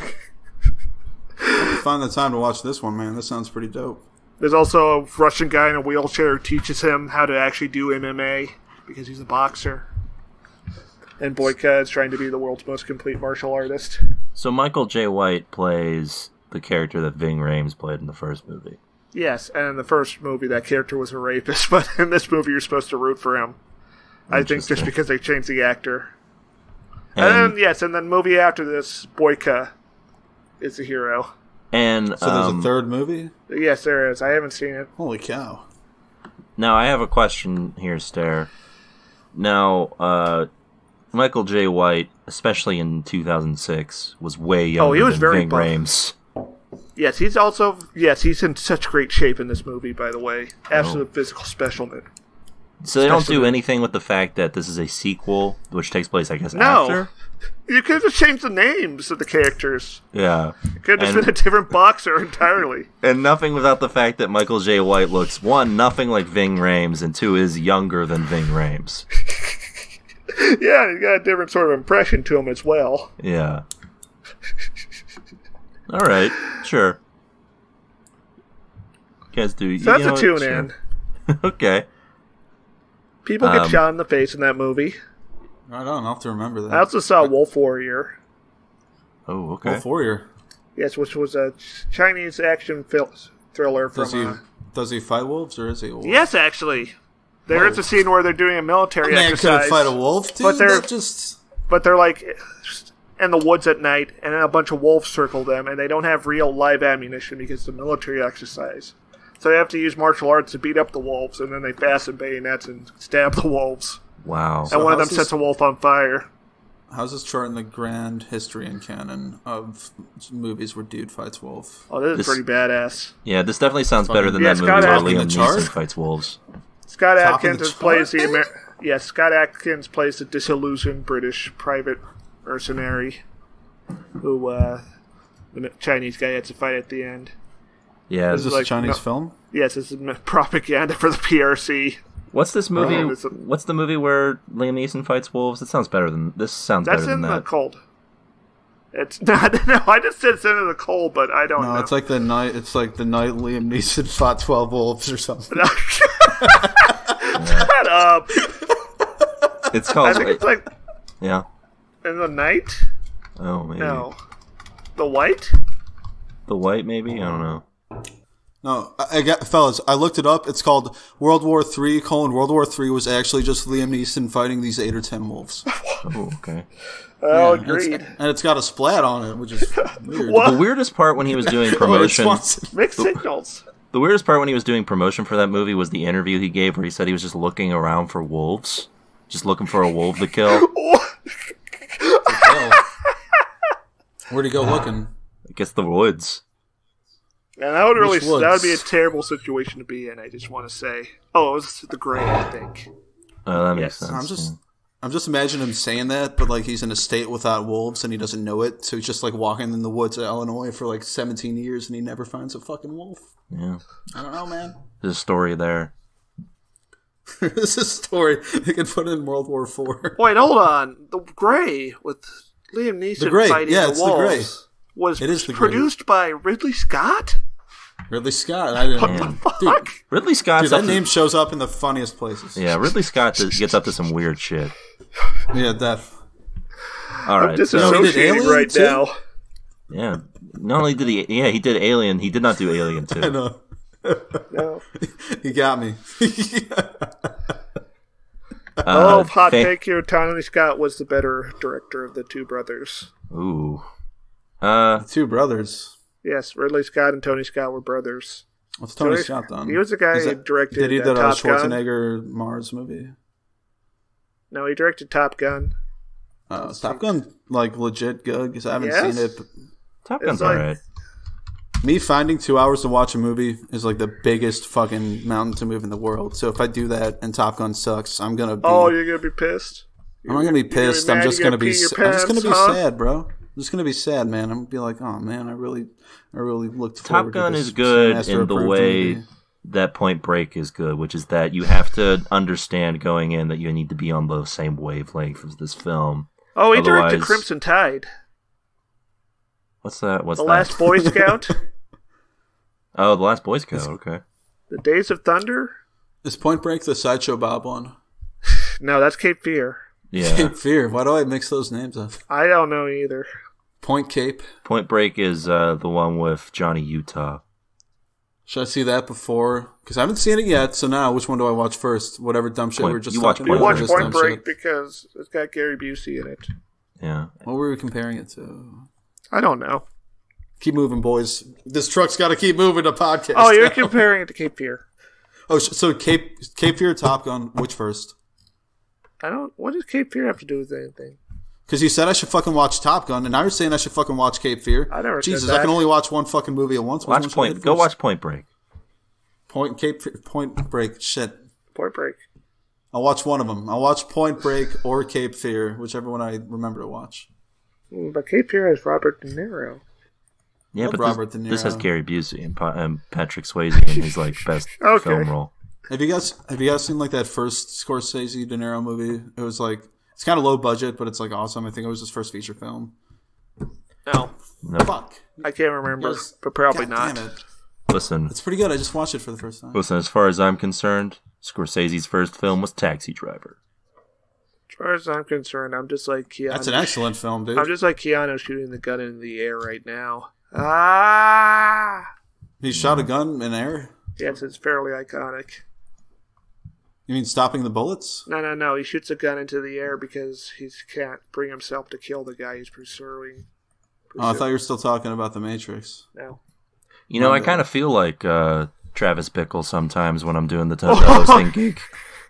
Find the time to watch this one, man. This sounds pretty dope. There's also a Russian guy in a wheelchair who teaches him how to actually do MMA because he's a boxer. And Boyka is trying to be the world's most complete martial artist. so Michael Jai White plays the character that Ving Rhames played in the first movie. Yes, and in the first movie, that character was a rapist, but in this movie, you're supposed to root for him. I think just because they changed the actor. And, And then, yes, and then movie after this, Boyka is the hero. and So there's um, a third movie. Yes, there is. I haven't seen it. Holy cow! Now I have a question here, Stare. Now, uh, Michael Jai White, especially in 2006, was way younger Oh, he was than very Ving buff. Rhames. Yes, he's also yes, he's in such great shape in this movie. By the way, absolute physical specimen. So they don't do anything with the fact that this is a sequel, which takes place, I guess, No. after. You could have just changed the names of the characters. Yeah, It could have just And- been a different boxer entirely. and nothing without the fact that Michael Jai White looks one, nothing like Ving Rhames, and two is younger than Ving Rhames. yeah, he's got a different sort of impression to him as well. Yeah. All right, sure. You guys do. So that's you know a tune Sure. in. okay. People get Um, shot in the face in that movie. Right on. I'll have to remember that. I also saw Wolf Warrior. Oh, okay. Well, Fourier. Yes, which was a Chinese action fil- thriller from. Does he uh, does he fight wolves or is he a wolf? yes, actually, there is a scene where they're doing a military Man exercise. couldn't fight a wolf, dude. But they're- That just but they're like in the woods at night, and then a bunch of wolves circle them, and they don't have real live ammunition because it's a military exercise. So they have to use martial arts to beat up the wolves, and then they fasten bayonets and stab the wolves. Wow. and one of them how's this- sets a wolf on fire. How's this chart in the grand history and canon of movies where dude fights wolf? Oh, this is This- pretty badass. Yeah, this definitely sounds better than Yeah, that movie Scott where Adkins Liam in the? Neeson fights wolves. Scott Top of the Adkins chart, plays the? Amer- yes, Scott Adkins plays the disillusioned British private mercenary who uh, the Chinese guy had to fight at the end. Yeah. Is this like- a Chinese no. film? Yes, this is propaganda for the PRC. What's this movie? Oh, a- What's the movie where Liam Neeson fights wolves? It sounds better than this. Sounds That's better in than the that. cold. It's not. No, I just said it's in the cold, but I don't No, know. it's like the night. It's like the night Liam Neeson fought twelve wolves or something. Shut up! It's I called. think it's like yeah. in the night. Oh, maybe No, the white. the white. Maybe I don't know. No, I, I got fellas. I looked it up. It's called World War Three. Colon World War Three was actually just Liam Neeson fighting these eight or ten wolves. Oh, okay. Oh, And it's- agreed. And it's got a splat on it, which is weird. The weirdest part when he was doing promotion. Mixed signals. The weirdest part when he was doing promotion for that movie was the interview he gave where he said he was just looking around for wolves, just looking for a wolf to kill. Where'd he go uh, looking? I guess the woods. And that would really Which that would be a terrible situation to be in. I just want to say. Oh, it was the gray, I think. Oh, that makes Yes. sense. I'm just, yeah. I'm just imagining him saying that, but like he's in a state without wolves and he doesn't know it, so he's just like walking in the woods of Illinois for like 17 years and he never finds a fucking wolf. Yeah. I don't know, man. There's a story there. There's a story they could put in World War Four. Wait, hold on. The gray with Liam Neeson The Gray, fighting yeah, the it's the wolves Gray. was It is the Gray. produced by Ridley Scott. Ridley Scott. I didn't. Man. Fuck. Ridley Scott. Dude, that name shows up in the funniest places. Yeah, Ridley Scott gets up to some weird shit. yeah, that. All right. This so- is No, he did Alien, right too? now. yeah. Not only did he, yeah, he did Alien. He did not do Alien I too. know. No. He got me. oh, Uh, hot fa- take here. Tony Scott was the better director of the two brothers. Ooh. Uh, Two brothers. Yes, Ridley Scott and Tony Scott were brothers. What's Tony Tony- Scott done? He was the guy Is who that- directed Did he uh, did a Top Gun. Schwarzenegger Mars movie? No, he directed Top Gun. Uh, Top Gun, like legit good because I haven't Yes? seen it. But Top Gun's like- alright. me finding two hours to watch a movie is like the biggest fucking mountain to move in the world. So if I do that and Top Gun sucks, I'm gonna be. Oh, you're gonna be pissed. I'm not gonna be pissed. I'm mad, just you're gonna gonna be. pee your s- I'm just gonna be huh? sad, bro. I'm gonna be sad, man. I'm gonna be like, oh man, I really, I really looked Top forward. Gun to this is good in the way movie. that Point Break is good, which is that you have to understand going in that you need to be on the same wavelength as this film. Oh, he directed Crimson Tide, What's that? What's The that? Last Boy Scout, Oh, the Last Boy Scout. Okay. The Days of Thunder. Is Point Break the sideshow Bob one? No, that's Cape Fear. Yeah. Cape Fear. Why do I mix those names up? I don't know either. Point Cape. Point Break is uh, the one with Johnny Utah. Should I see that before? Because I haven't seen it yet. So now, which one do I watch first? Whatever dumb shit Point- we were just you talking We Point about. watched Break. Point Break shit. because it's got Gary Busey in it. Yeah. What were we comparing it to? I don't know. Keep moving, boys. This truck's got to keep moving. The podcast. Oh, you're now. comparing it to Cape Fear. Oh, so Cape Cape Fear, Top Gun. Which first? I don't. What does Cape Fear have to do with anything? Because you said I should fucking watch Top Gun, and now you're saying I should fucking watch Cape Fear. I never said Jesus, that. I can only watch one fucking movie at once. Watch Point. Go watch Point Break. Point Cape Fe- Point Break. Shit. Point Break. I'll watch one of them. I'll watch Point Break or Cape Fear, whichever one I remember to watch. Mm, But Cape Fear has Robert De Niro. Yeah, Love but Robert this, De this has Gary Busey and, Pa- and Patrick Swayze in his like best Okay. film role. Have you guys have you guys seen like that first Scorsese De Niro movie? It was like it's kind of low budget, but it's like awesome. I think it was his first feature film. No, No, Fuck. I can't remember, Yes. but probably God not. damn it. listen, It's pretty good. I just watched it for the first time. listen. As far as I'm concerned, Scorsese's first film was Taxi Driver. As far as I'm concerned, I'm just like Keanu. That's an excellent film, dude. I'm just like Keanu shooting the gun in the air right now. Ah! He shot a gun in air. Yes, it's fairly iconic. You mean stopping the bullets? No, no, no. He shoots a gun into the air because he can't bring himself to kill the guy he's pursuing. Oh, I thought you were still talking about the Matrix. No. You know, I kind of feel like uh, Travis Bickle sometimes when I'm doing the, t- hosting gig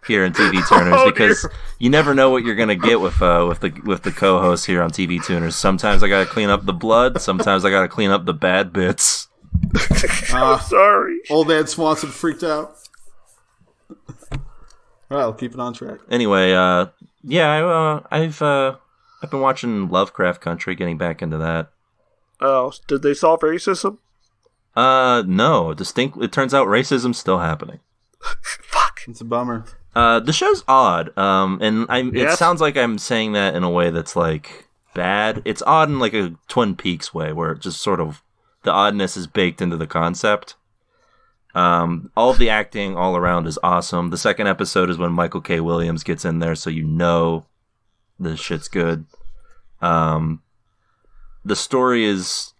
here in TV Tuners Oh, because dear. you never know what you're gonna get with uh, with the with the co-host here on TV Tuners. Sometimes I gotta clean up the blood. Sometimes I gotta clean up the bad bits. Uh, Sorry. old man Swanson freaked out. All right, I'll keep it on track. Anyway, uh, yeah, I, uh, I've uh, I've been watching Lovecraft Country, getting back into that. Oh, did they solve racism? Uh, no, distinct. It turns out racism's still happening. Fuck. It's a bummer. Uh, the show's odd. Um, and I it Yes? sounds like I'm saying that in a way that's like bad. It's odd in like a Twin Peaks way, where it just sort of the oddness is baked into the concept. Um, all of the acting all around is awesome. The second episode is when Michael K. Williams gets in there, so you know the shit's good. Um, the story is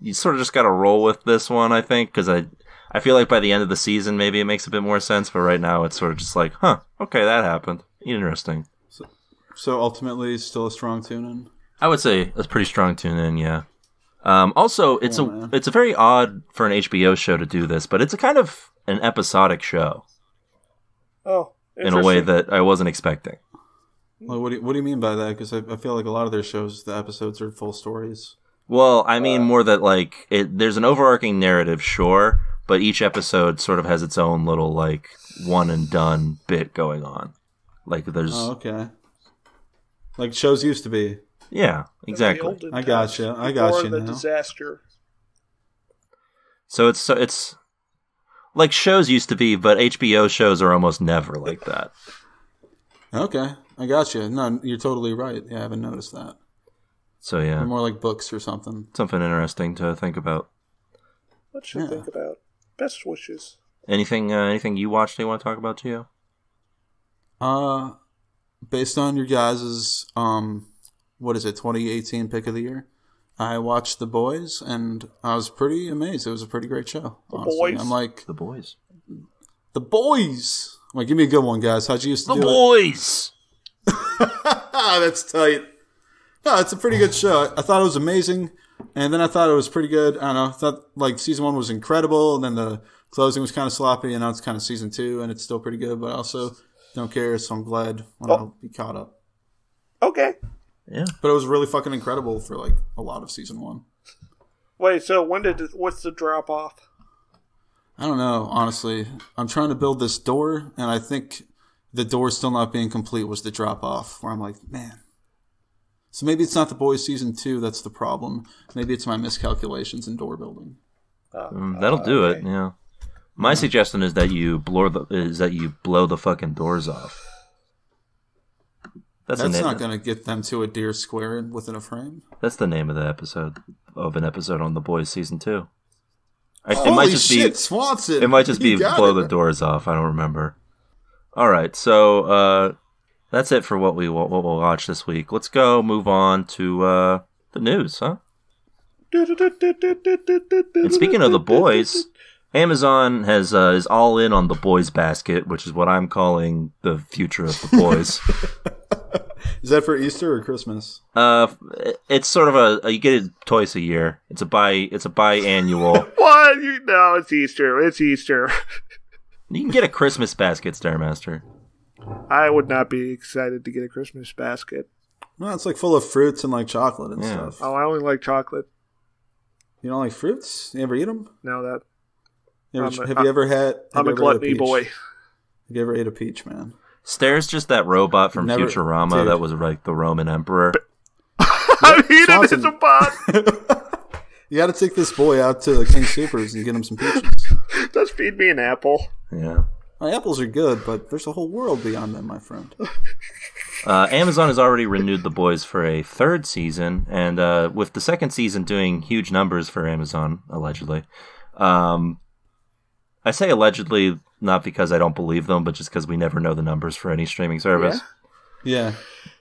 you sort of just got to roll with this one, I think, because I I feel like by the end of the season, maybe it makes a bit more sense. But right now, it's sort of just like, huh, okay, that happened. Interesting. So so ultimately, still a strong tune in. I would say a pretty strong tune in, yeah. Um, also, it's Cool, a man. it's a very odd for an HBO show to do this, but it's a kind of an episodic show Oh, in a way that I wasn't expecting. Like, what do you, what do you mean by that? Because I, I feel like a lot of their shows, the episodes are full stories. Well, I mean more that like it. There's an overarching narrative, sure, but each episode sort of has its own little like one and done bit going on. Like there's, Oh, okay. Like shows used to be. Yeah, exactly. I times, gotcha, I got before you the now. disaster. So it's so it's like shows used to be, but HBO shows are almost never like that. Okay, I got you. No, you're totally right. Yeah, I haven't noticed that. So yeah, They're more like books or something. something interesting to think about. What should Yeah. think about? Best wishes. Anything uh, anything you watched that you want to talk about, Geo? Uh, based on your guys's um, what is it, 2018 pick of the year? I watched The Boys, and I was pretty amazed. It was a pretty great show. honestly. Boys? I'm like, The boys. The Boys. I'm like, give me a good one, guys. How'd you used to The do it? boys. That's tight. No, it's a pretty good show. I thought it was amazing, and then I thought it was pretty good. I don't know. I thought like season one was incredible, and then the closing was kind of sloppy, and now it's kind of season two, and it's still pretty good. But I also don't care, so I'm glad when oh. I'll be caught up. Okay. Yeah. But it was really fucking incredible for like a lot of season one. Wait. So when did what's the drop off? I don't know, honestly. I'm trying to build this door, and I think the door still not being complete was the drop off. Where I'm like, man. So maybe it's not the boys season two that's the problem. Maybe it's my miscalculations in door building. Mm, that'll do it. Yeah. My suggestion is that you blow the is that you blow the fucking doors off. That's, That's not going to get them to a deer square within a frame. That's the name of the episode of an episode on the boys season two. I, it Holy might just shit, be Swanson! It might just You be blow it. the doors off. I don't remember. All right, so uh, that's it for what we what we'll watch this week. Let's go move on to uh, the news, huh? And speaking of the boys, Amazon has uh, is all in on the boys basket, which is what I'm calling the future of the boys. Is that for Easter or Christmas? uh, it's sort of a you get it twice a year. It's a bi it's a biannual. What? You, no, it's Easter. It's Easter. you can get a Christmas basket, Stairmaster. I would not be excited to get a Christmas basket. No, it's like full of fruits and like chocolate and Yeah. stuff. Oh, I only like chocolate. You don't like fruits? You ever eat them? No, that You ever, a- have you ever had? have I'm a gluttony peach? boy. Have you ever ate a peach, man? Stairs just that robot from Never- Futurama dude. that was like the Roman emperor. I'm eating Swanson. it's a pot. You got to take this boy out to the King Soopers and get him some peaches. Just feed me an apple. Yeah. My apples are good, but there's a whole world beyond them, my friend. Uh, Amazon has already renewed The Boys for a third season, and uh, with the second season doing huge numbers for Amazon, allegedly. Um, I say allegedly not because I don't believe them, but just because we never know the numbers for any streaming service. Yeah.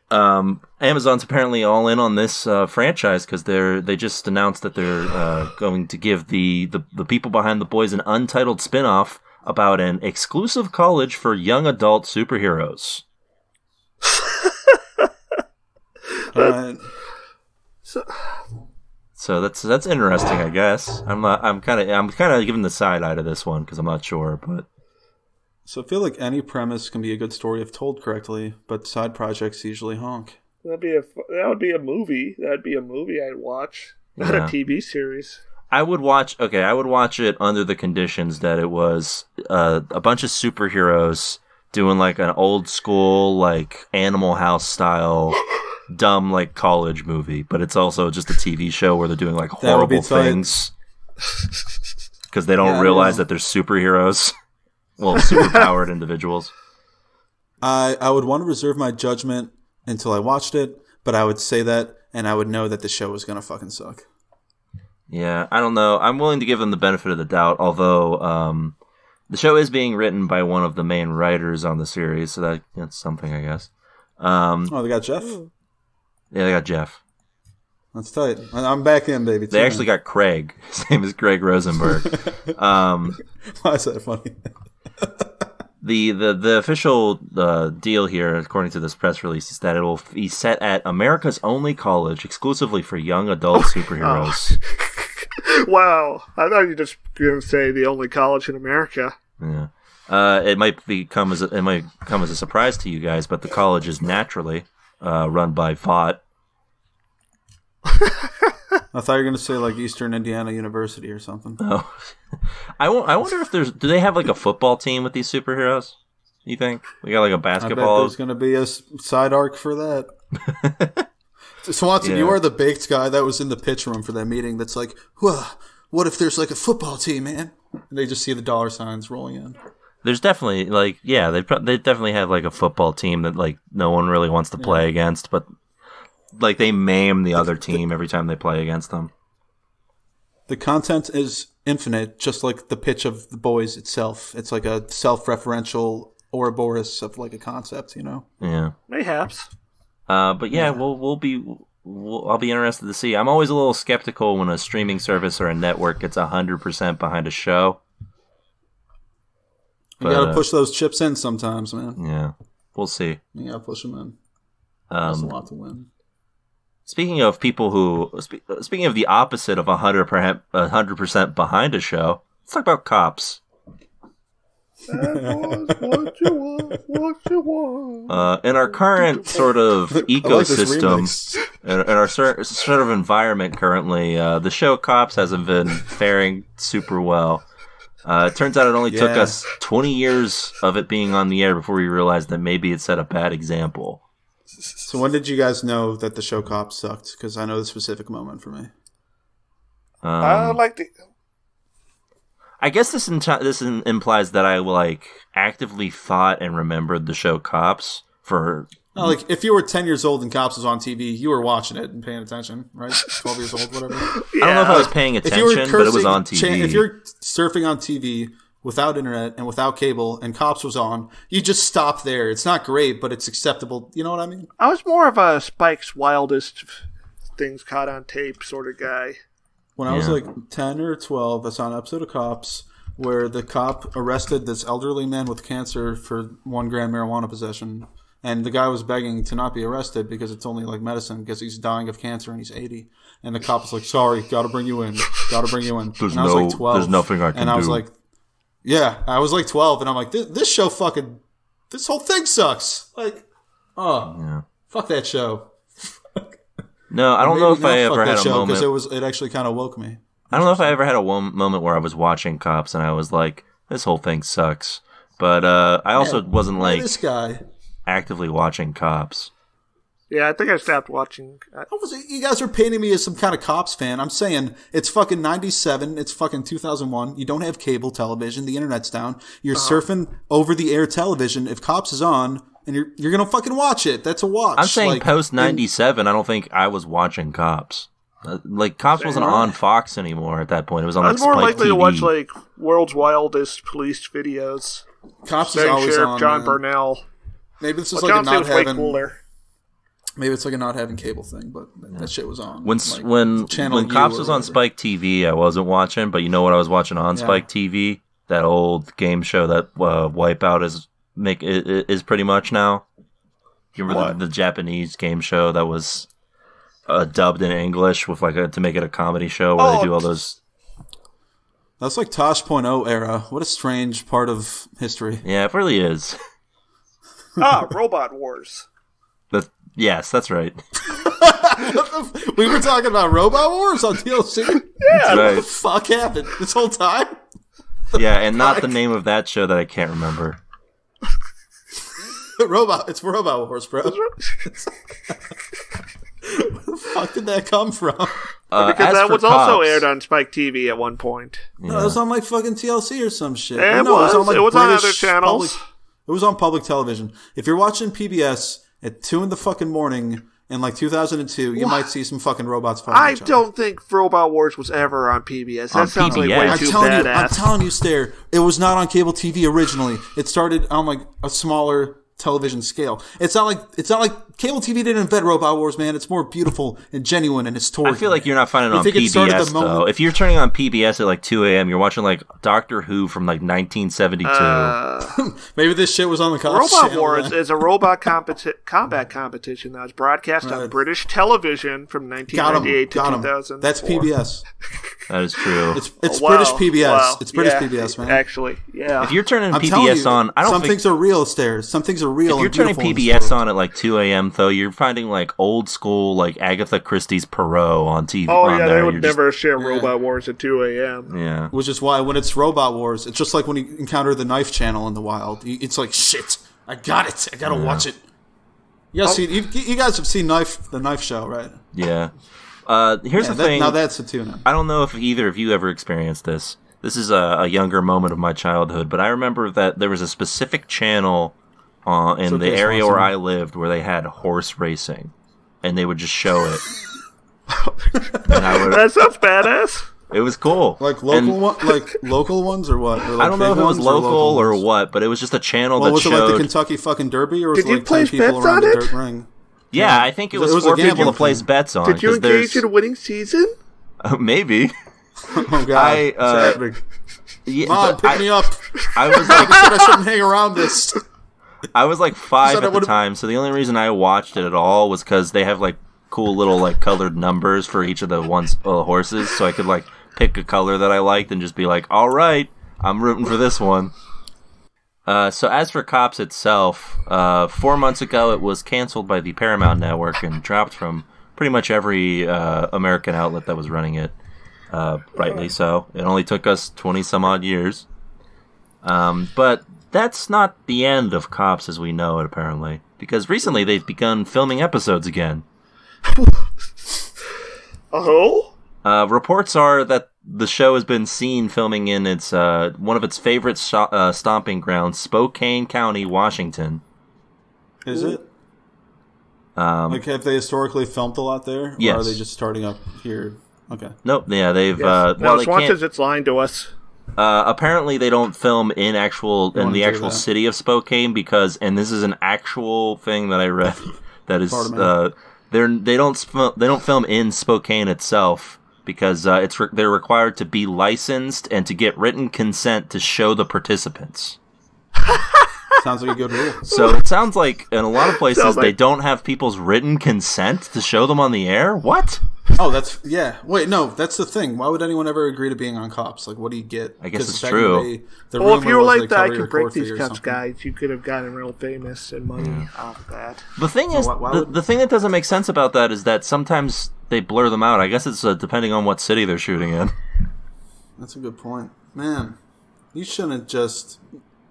Um, Amazon's apparently all in on this uh, franchise because they're they just announced that they're uh, going to give the, the the people behind the boys an untitled spin-off about an exclusive college for young adult superheroes. All right. So So that's that's interesting, I guess. I'm not. I'm kind of. I'm kind of giving the side eye to this one because I'm not sure, but So I feel like any premise can be a good story if told correctly, but side projects usually honk. That'd be a that would be a movie. That'd be a movie I'd watch, not Yeah. a TV series. I would watch. Okay, I would watch it under the conditions that it was uh, a bunch of superheroes doing like an old school like Animal House style dumb like college movie, but it's also just a TV show where they're doing like That would be horrible things because they don't Yeah, realize know. that they're superheroes. Well, superpowered individuals. I I would want to reserve my judgment until I watched it, but I would say that and I would know that the show was gonna fucking suck. Yeah, I don't know. I'm willing to give them the benefit of the doubt, although um, the show is being written by one of the main writers on the series, so that that's something, I guess. Um, Oh, they got Jeff. Yeah, they got Jeff. That's tight. I- I'm back in, baby. They actually got Craig. His name is Craig Rosenberg. um, Why is that funny? the, the the official uh, deal here, according to this press release, is that it will be set at America's only college exclusively for young adult superheroes. Wow, I thought you just going to say the only college in America. Yeah. Uh, it might become as a, it might come as a surprise to you guys, but the college is naturally uh, run by Vought. I thought you were gonna say like Eastern Indiana University or something. Oh, I, wonder if there's do they have like a football team with these superheroes? You think we got like a I bet basketball? there's gonna be a side arc for that. Swanson, you are the baked guy that was in the pitch room for that meeting. That's like, well, what if there's like a football team, man? And they just see the dollar signs rolling in. There's definitely like yeah they pro- they definitely have like a football team that like no one really wants to play against, but like they maim the other team every time they play against them. The content is infinite, just like the pitch of the boys itself. It's like a self-referential Ouroboros of like a concept, you know. Yeah. Mayhaps. Uh, but yeah, we'll we'll be we'll, I'll be interested to see. I'm always a little skeptical when a streaming service or a network gets hundred percent behind a show. You gotta uh, push those chips in sometimes, man. Yeah, we'll see. You gotta push them in. That's a Um, lot to win. speaking of people who, spe- speaking of the opposite of hundred percent hundred percent behind a show, let's talk about cops. What you want, what you want. Uh, in our current sort of I like ecosystem, in, in our cer- sort of environment currently, uh, the show Cops hasn't been faring super well. Uh, it turns out it only took us 20 years of it being on the air before we realized that maybe it set a bad example. So when did you guys know that the show Cop sucked? Because I know the specific moment for me. Um, I like the. I guess this enti- this in- implies that I like actively thought and remembered the show Cops for No, like if you were ten years old and Cops was on TV, you were watching it and paying attention, right? Twelve years old, whatever. I don't know if I was paying If you were attention, but it was on TV. cha- if you're surfing on TV without internet and without cable, and Cops was on, you just stop there. It's not great, but it's acceptable. You know what I mean? I was more of a Spike's wildest things caught on tape sort of guy. When I was like ten or twelve, I saw an episode of Cops where the cop arrested this elderly man with cancer for one gram marijuana possession. And the guy was begging to not be arrested because it's only like medicine because he's dying of cancer and he's 80. And the cop was like, sorry, gotta bring you in. Gotta bring you in. There's and I was no- like 12. there's nothing I can And I was do. like, yeah, I was like 12 and I'm like, this, this show fucking, this whole thing sucks. Like, oh, yeah. fuck that show. No, I don't know if I ever had a show, moment. Because it was, it actually kind of woke me. I don't know if I ever had a one moment where I was watching Cops and I was like, "This whole thing sucks." But uh, I also Yeah. wasn't like this guy. Actively watching Cops. Yeah, I think I stopped watching. I, I was, you guys are painting me as some kind of cops fan. I'm saying it's fucking 97. It's fucking 2001. You don't have cable television. The internet's down. You're Uh-huh. surfing over the air television. If cops is on and you're, you're going to fucking watch it. That's a watch. I'm saying Like, post '97. I don't think I was watching Cops. Uh, like Cops wasn't on Fox anymore at that point. It was on I like was more Spike likely TV. to watch like World's Wildest Police videos. Cops is Starring always Sheriff on. John man. Bunnell. Maybe it's just Well, like John a not was way having, cooler. maybe it's like a not having cable thing, but that, that shit was on. when Like, when Channel when U Cops was on. Spike TV, I wasn't watching. But you know what I was watching on Yeah. Spike TV? That old game show that uh, Wipeout is make i- i- is pretty much now. You remember the, the Japanese game show that was uh, dubbed in English with like a, to make it a comedy show where Oh, they do all those. That's like Tosh.0 era. What a strange part of history. Yeah, it really is. Ah, Robot Wars. That yes, that's right. we were talking about Robot Wars on TLC. That's What the fuck happened this whole time? Yeah, and not the name of that show that I can't remember. Robot. It's Robot Wars, bro. Where the fuck did that come from? Uh, Because that for was also aired on Spike TV at one point. No, it was on like fucking TLC or some shit. It no, was. on, like, It was on other channels. public- it was on public television. If you're watching PBS at two in the fucking morning in like 2002, you might see some fucking robots fighting I each other. don't think Robot Wars was ever on PBS. That On sounds like PBS. way I'm too telling you, I'm telling you, Stare. It was not on cable TV originally. It started on like a smaller television scale. It's not like it's not like cable TV didn't invent Robot Wars, man. It's more beautiful and genuine and historic. I feel like you're not finding it I on think it started PBS the moment- though. If you're turning on PBS at like 2 a.m., you're watching like Doctor Who from like 1972. Uh, maybe this shit was on the cops Robot channel Wars then. is a robot competi- combat competition that was broadcast on British television from Got 1998 to Got 2000. That's PBS. that is true. It's it's Wow, British PBS. wow. It's British Yeah, PBS, man. Actually, yeah. if you're turning I'm telling PBS you, on, I don't think. some think things are real, Stairs. Some things are real. if you're and turning beautiful in this PBS on at like 2 a.m. though, you're finding like old school like Agatha Christie's Poirot on TV. oh on yeah, there. they would You're just- never share Robot Wars at 2 a.m. yeah. Which is why when it's Robot Wars, it's just like when you encounter the Knife Channel in the wild. It's like shit. I got it. I gotta watch it. You Oh. guys, see, you, you guys have seen Knife, the Knife Show, right? Yeah. Uh, here's Yeah, the that- thing. now that's a tuna. I don't know if either of you ever experienced this. This is a, a younger moment of my childhood, but I remember that there was a specific channel uh, in the okay, area Swanson. where I lived where they had horse racing, and they would just show it. and I would, That sounds badass. it was cool. Like local, And one, like local ones or what? Or like I don't know if it was ones or local or what, but it was just a channel Well, that was it like the Kentucky fucking Derby, or was Did it you like place ten people bets around on the it? dirt ring? yeah, I think it It was, was a for people gambling to place bets on. Did you 'cause there's- engage in a winning season? maybe. Oh god, I, uh, Yeah, Mom, pick I, me up. I was like, I said I shouldn't hang around this. I was like five at the time, so the only reason I watched it at all was because they have like cool little like colored numbers for each of the ones uh, horses, so I could like pick a color that I liked and just be like, "All right, I'm rooting for this one." Uh, so as for Cops itself, uh, four months ago it was canceled by the Paramount Network and dropped from pretty much every uh, American outlet that was running it. Uh, rightly so. It only took us twenty some odd years. Um, but that's not the end of Cops as we know it, apparently, because recently they've begun filming episodes again. Oh, Uh, reports are that the show has been seen filming in its uh, one of its favorite sho- uh, stomping grounds, Spokane County, Washington. Is it? Um, Like, have they historically filmed a lot there? Or Yes. are they just starting up here? Okay. nope, yeah, they've. yes. Uh, no, well, they Swanson's can't, it's lying to us. Uh, apparently they don't film in actual in wanna the do actual that. city of Spokane because, and this is an actual thing that I read that is Pardon me. uh, they're they don't sp- they don't film in Spokane itself because uh, it's re- they're required to be licensed and to get written consent to show the participants. Sounds like a good rule. So it sounds like in a lot of places Sounds they don't have people's written consent to show them on the air. What? Oh, that's yeah. Wait, no, that's the thing. Why would anyone ever agree to being on cops? Like, what do you get? I guess it's true. in the Well, if you were like that, the I cover can break these or cups guys, you could have gotten real famous and money off that. The thing is, why- why the, would- the thing that doesn't make sense about that is that sometimes they blur them out. I guess it's uh, depending on what city they're shooting in. That's a good point, man. You shouldn't just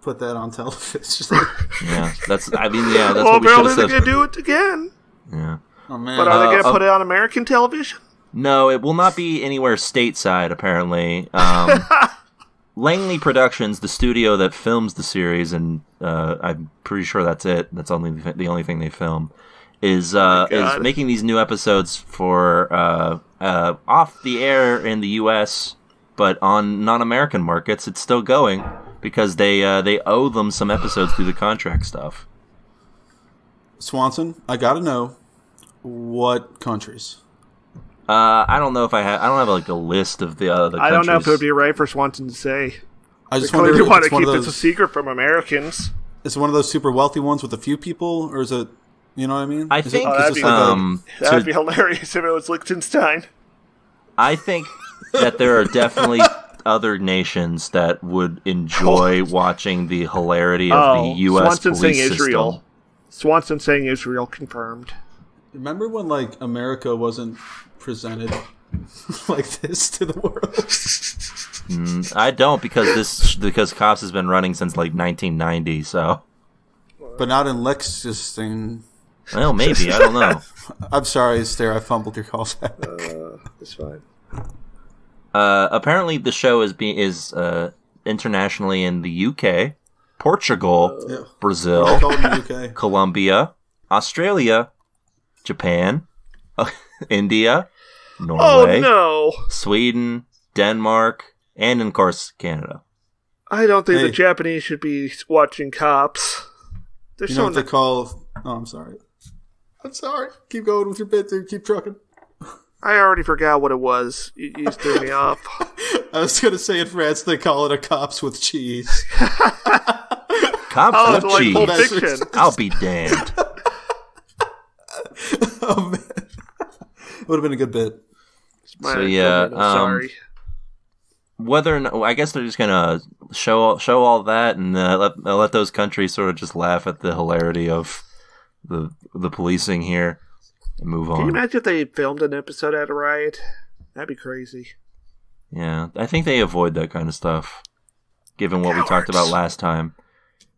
put that on television. Yeah, that's. I mean, yeah, that's well, what we should apparently have they're said. gonna do it again. Yeah. Oh man, But are they Uh, gonna uh, put it on American television? No, it will not be anywhere stateside. Apparently, um, Langley Productions, the studio that films the series, and uh, I'm pretty sure that's it. That's only the the only thing they film. Is uh, is making these new episodes for uh, uh, off the air in the U.S., but on non-American markets, it's still going because they uh, they owe them some episodes through the contract stuff. Swanson, I gotta know what countries. Uh, I don't know if I have. I don't have like a list of the other. I don't know if it would be right for Swanson to say. I just wonder clearly if want to keep of this a secret from Americans. Is it one of those super wealthy ones with a few people, or is it You know what I mean? I Is it- think Oh, that'd this be- like a- um, That'd to- be hilarious if it was Liechtenstein. I think that there are definitely other nations that would enjoy watching the hilarity of Oh, the U.S. Swanson saying police Israel. Swanson saying Israel confirmed. Remember when like America wasn't presented like this to the world? I don't because this because cops has been running since like 1990. So, but not in Lexington. well, maybe I don't know. I'm sorry, Stair. I fumbled your call back. It's fine. Uh, apparently, the show is being is uh, internationally in the UK, Portugal, Yeah. Brazil, Called in the UK. Colombia, Australia, Japan, India, Oh Norway, no! Sweden, Denmark, and of course Canada. I don't think Hey. the Japanese should be watching cops. They're You know so what they call? Oh, I'm sorry. I'm sorry. Keep going with your bit, dude. Keep trucking. I already forgot what it was. You, you threw me off. I was gonna say in France they call it a cops with cheese. Cops Oh, with like cheese. Pulp That's- Fiction. I'll be damned. oh man, would have been a good bit. My So, yeah, I'm um, sorry. Whether or not, I guess they're just gonna show show all that and uh, let uh, let those countries sort of just laugh at the hilarity of the the policing here and move on. Can you imagine if they filmed an episode at a riot? That'd be crazy. Yeah, I think they avoid that kind of stuff, given what we talked about last time.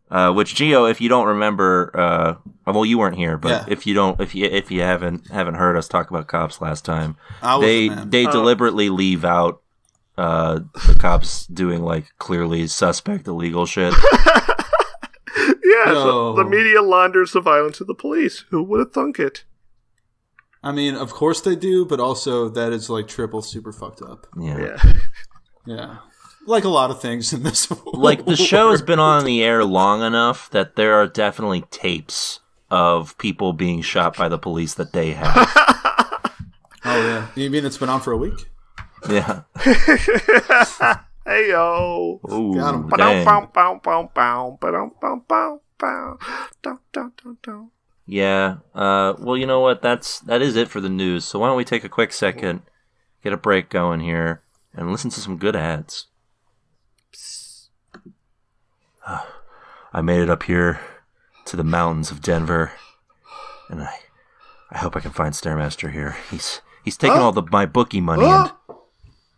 Uh, which Geo, if you don't remember, uh, well, you weren't here, but Yeah. if you don't, if you if you haven't haven't heard us talk about cops last time, I they the man. they Oh. deliberately leave out uh, the cops doing like clearly suspect illegal shit. Yeah, so No. the media launders the violence of the police. Who would have thunk it? I mean, of course they do, but also that is like triple super fucked up. Yeah. Yeah. Yeah, like a lot of things in this. Like the show has been on the air long enough that there are definitely tapes of people being shot by the police that they have. Oh yeah, you mean it's been on for a week? yeah. Hey yo. Ooh, Got 'em. dang. Yeah. Uh, well, you know what? That's that is it for the news. So why don't we take a quick second, get a break going here, and listen to some good ads. I made it up here to the mountains of Denver, and I, I hope I can find Stairmaster here. He's he's taking Huh? all the my bookie money Huh?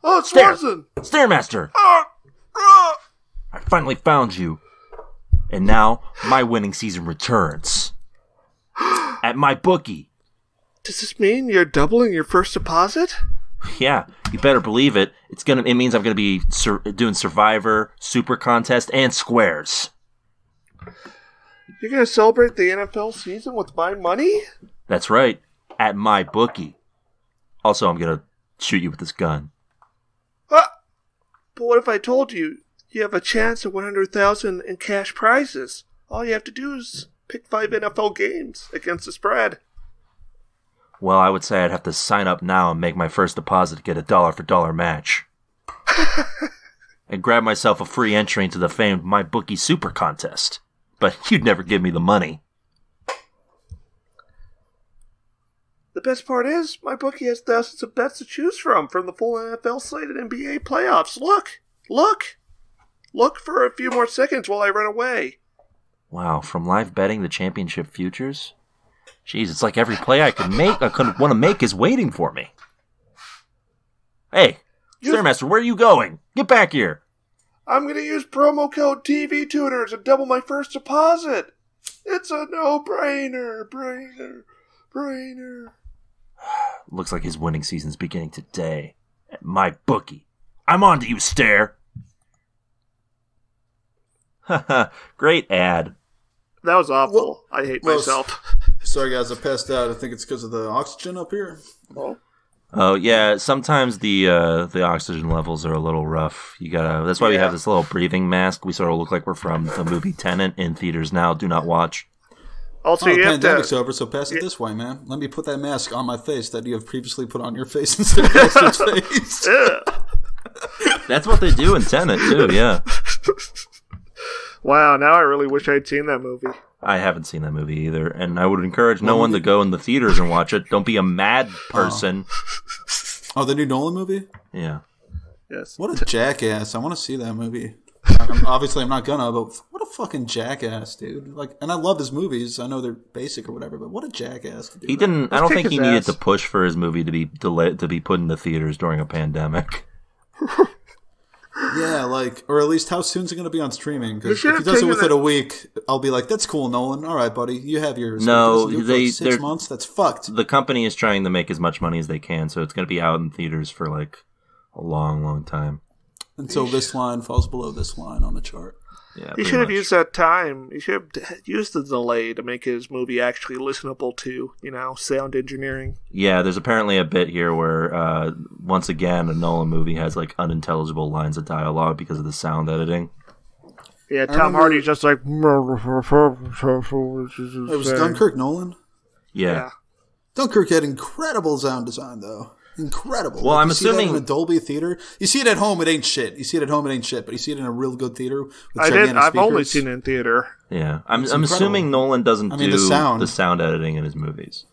Oh, it's. Swanson. Stairmaster. Ah, ah. I finally found you. And now my winning season returns. At my bookie. Does this mean you're doubling your first deposit? Yeah, you better believe it. It's gonna. It means I'm gonna be sur- doing Survivor, Super Contest, and Squares. You're gonna celebrate the NFL season with my money? That's right. At my bookie. Also, I'm gonna shoot you with this gun. Ah, but what if I told you you have a chance at 100,000 in cash prizes? All you have to do is pick five NFL games against the spread. Well, I would say I'd have to sign up now and make my first deposit to get a dollar for dollar match. and grab myself a free entry into the famed My Bookie Super Contest. But you'd never give me the money. The best part is, my bookie has thousands of bets to choose from from the full NFL slate and NBA playoffs. Look! Look! Look for a few more seconds while I run away. Wow, from live betting the championship futures? Jeez, it's like every play I could make, I could want to make is waiting for me. Hey, You- Stairmaster, where are you going? Get back here! I'm gonna use promo code TV Tuners and double my first deposit. It's a no-brainer, brainer, brainer. Looks like his winning season's beginning today. At my bookie. I'm on to you, Stare! Haha, great ad. That was awful. I hate well, myself. Sorry guys, I passed out. I think it's because of the oxygen up here. Oh. Oh yeah, sometimes the uh, the oxygen levels are a little rough. You gotta. That's why we have this little breathing mask. We sort of look like we're from the movie Tenet in theaters now. Do not watch. Also, Oh, you the pandemic's to. over, so pass it this way, man. Let me put that mask on my face that you have previously put on your face instead of Caster's face. Ugh. That's what they do in Tenet too. Yeah. Wow, now I really wish I'd seen that movie. I haven't seen that movie either, and I would encourage no one to go in the theaters and watch it. Don't be a mad oh. person. Oh, the new Nolan movie? Yeah. Yes. What a jackass! I want to see that movie. I'm, obviously, I'm not gonna, but what a fucking jackass, dude! Like, and I love his movies. I know they're basic or whatever, but what a jackass! To do He that. didn't. I don't think he his needed ass. to push for his movie to be delayed to be put in the theaters during a pandemic. Yeah, like, or at least how soon's it gonna be on streaming? Because if he does it within it- a week, I'll be like, "That's cool, Nolan. All right, buddy, you have yours." No, If he doesn't do it for, they- like, 6 they're- months. That's fucked. The company is trying to make as much money as they can, so it's going to be out in theaters for like a long, long time. Until this line falls below this line on the chart. Yeah, He pretty should have much. used that time. He should have used the delay to make his movie actually listenable to, you know, sound engineering. Yeah, there's apparently a bit here where, uh, once again, a Nolan movie has like unintelligible lines of dialogue because of the sound editing. Yeah, Tom remember- Hardy's just like. It It was Dunkirk, Nolan. Yeah. Yeah. Dunkirk had incredible sound design, though. Incredible. Well, I'm you see that assuming- in a Dolby theater. You see it at home, it ain't shit. You see it at home, it ain't shit. But you see it in a real good theater. With I did. I've only seen it in theater. Yeah, I'm, I'm assuming Nolan doesn't I mean, do the sound. the sound editing in his movies.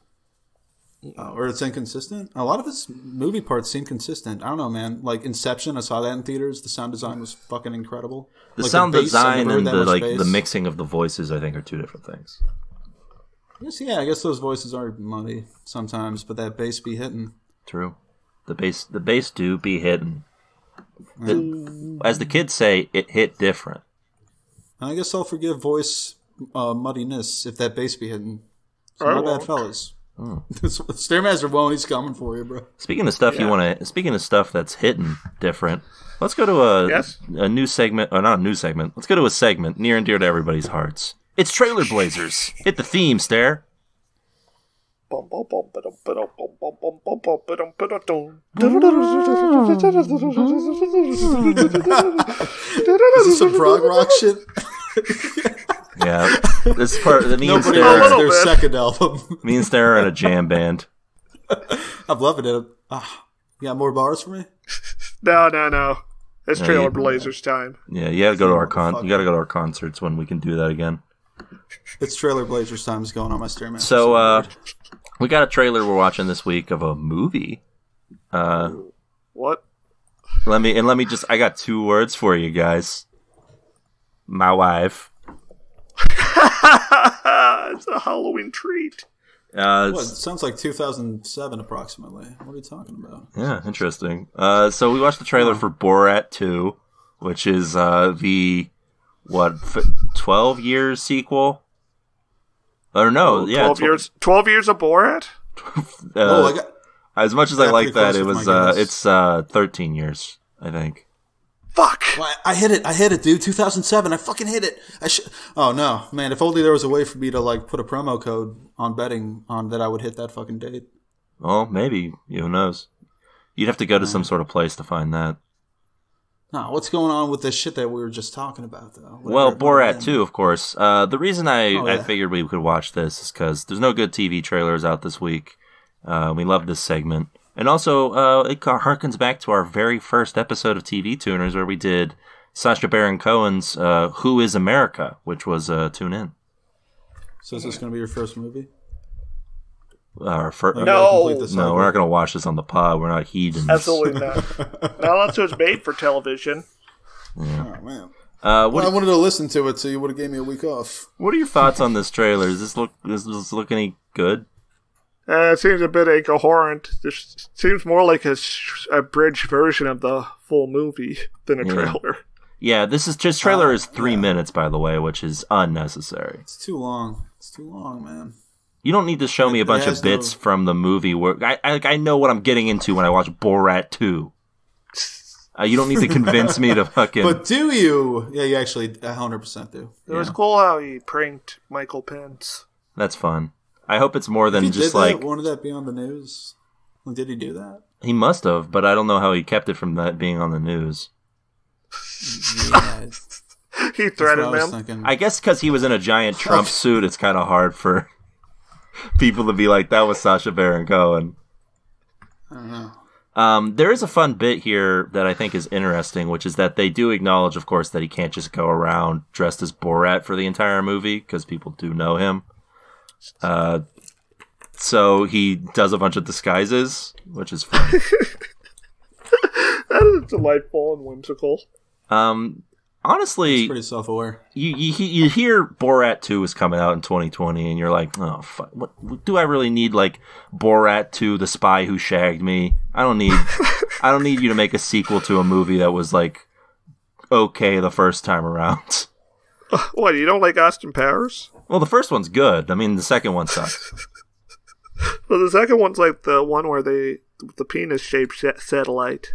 Uh, or it's inconsistent. A lot of his movie parts seem consistent. I don't know, man. Like Inception, I saw that in theaters. The sound design was fucking incredible. The Like, sound bass, design and the like bass. the mixing of the voices, I think, are two different things. Yes, yeah, I guess those voices are muddy sometimes, but that bass be hitting. True. The bass, the bass do be hitting. The- as the kids say, it hit different. I guess I'll forgive voice uh, muddiness if that bass be hitting. So I my won't. bad, fellas. Stairmaster won't. He's coming for you, bro. Speaking of stuff you want to, speaking of stuff that's hitting different, let's go to a Yes. a new segment, or not a new segment. Let's go to a segment near and dear to everybody's hearts. It's Trailer Blazers. Hit the theme, Stare. Is this some prog rock shit? Yeah, this part. Me and Nobody A Stare, likes little their bit. second album. me and Stare are in a jam band. I'm loving it. Ah, you got more bars for me? No, no, no. It's No, Trailer Blazers time. Yeah, you gotta go to our con. You gotta go to our concerts when we can do that again. It's Trailer Blazers time is going on my Stairmaster. So, uh, we got a trailer we're watching this week of a movie. Uh, What? let me and let me just. I got two words for you guys. My wife. it's a Halloween treat. Uh, What? It sounds like 2007 approximately. What are you talking about? yeah, interesting. Uh, so we watched the trailer for Borat 2, which is uh, the what f- 12 years sequel. Or no, yeah, twelve tw- years. Twelve years of Borat. Uh, oh, got. as much as I like that, it was uh, it's uh, 13 years, I think. Fuck. Well, I I hit it. I hit it, dude. 2007. I fucking hit it. I sh- Oh no, man! If only there was a way for me to like put a promo code on betting on that, I would hit that fucking date. Well, maybe who knows? You'd have to go to some sort of place to find that. No, what's going on with this shit that we were just talking about, though? Well, Whatever it Borat too, of course. Uh, the reason I, Oh, I figured we could watch this is because there's no good TV trailers out this week. Uh, we love this segment, and also uh, it harkens back to our very first episode of TV Tuners where we did Sacha Baron Cohen's uh, "Who Is America," which was uh, tune in. So is this going to be your first movie? Our fir- Like, you No. gotta complete this no, we're not gonna watch this on the pod. We're not heathens. Absolutely not. now that's what's made for television. Oh man. Uh, what, Well, I wanted to listen to it, so you would have gave me a week off. what are your thoughts on this trailer? Does this look does this look any good? Uh, it seems a bit incoherent. This seems more like a, a bridge version of the full movie than a Yeah. trailer. Yeah, this is just trailer Uh, is three yeah. minutes, by the way, which is unnecessary. It's too long. It's too long, man. You don't need to show me a bunch of has no- bits from the movie where I, I I know what I'm getting into when I watch Borat 2. Uh, you don't need to convince me to fucking. But do you? Yeah, you actually 100% do. It was cool how he pranked Michael Pence. That's fun. I hope it's more If than he just did like that, wanted that be on the news? Did he do that? he must have, but I don't know how he kept it from that being on the news. Yeah, He what I threatened him. thinking. I guess because he was in a giant Trump suit, it's kind of hard for people to be like, "That was Sacha Baron Cohen." I don't know. Um, there is a fun bit here that I think is interesting, which is that they do acknowledge, of course, that he can't just go around dressed as Borat for the entire movie because people do know him. Uh, so he does a bunch of disguises, which is fun. That is delightful and whimsical. um, honestly, Pretty self-aware. you, you you hear Borat 2 is coming out in 2020 and you're like, "Oh fuck, what, what- do I really need like Borat 2 The Spy Who Shagged Me? I don't need I don't need you to make a sequel to a movie that was like okay the first time around." What, you don't like Austin Powers? Well, the first one's good. I mean, the second one sucks. Well, the second one's like the one where they the penis shaped satellite,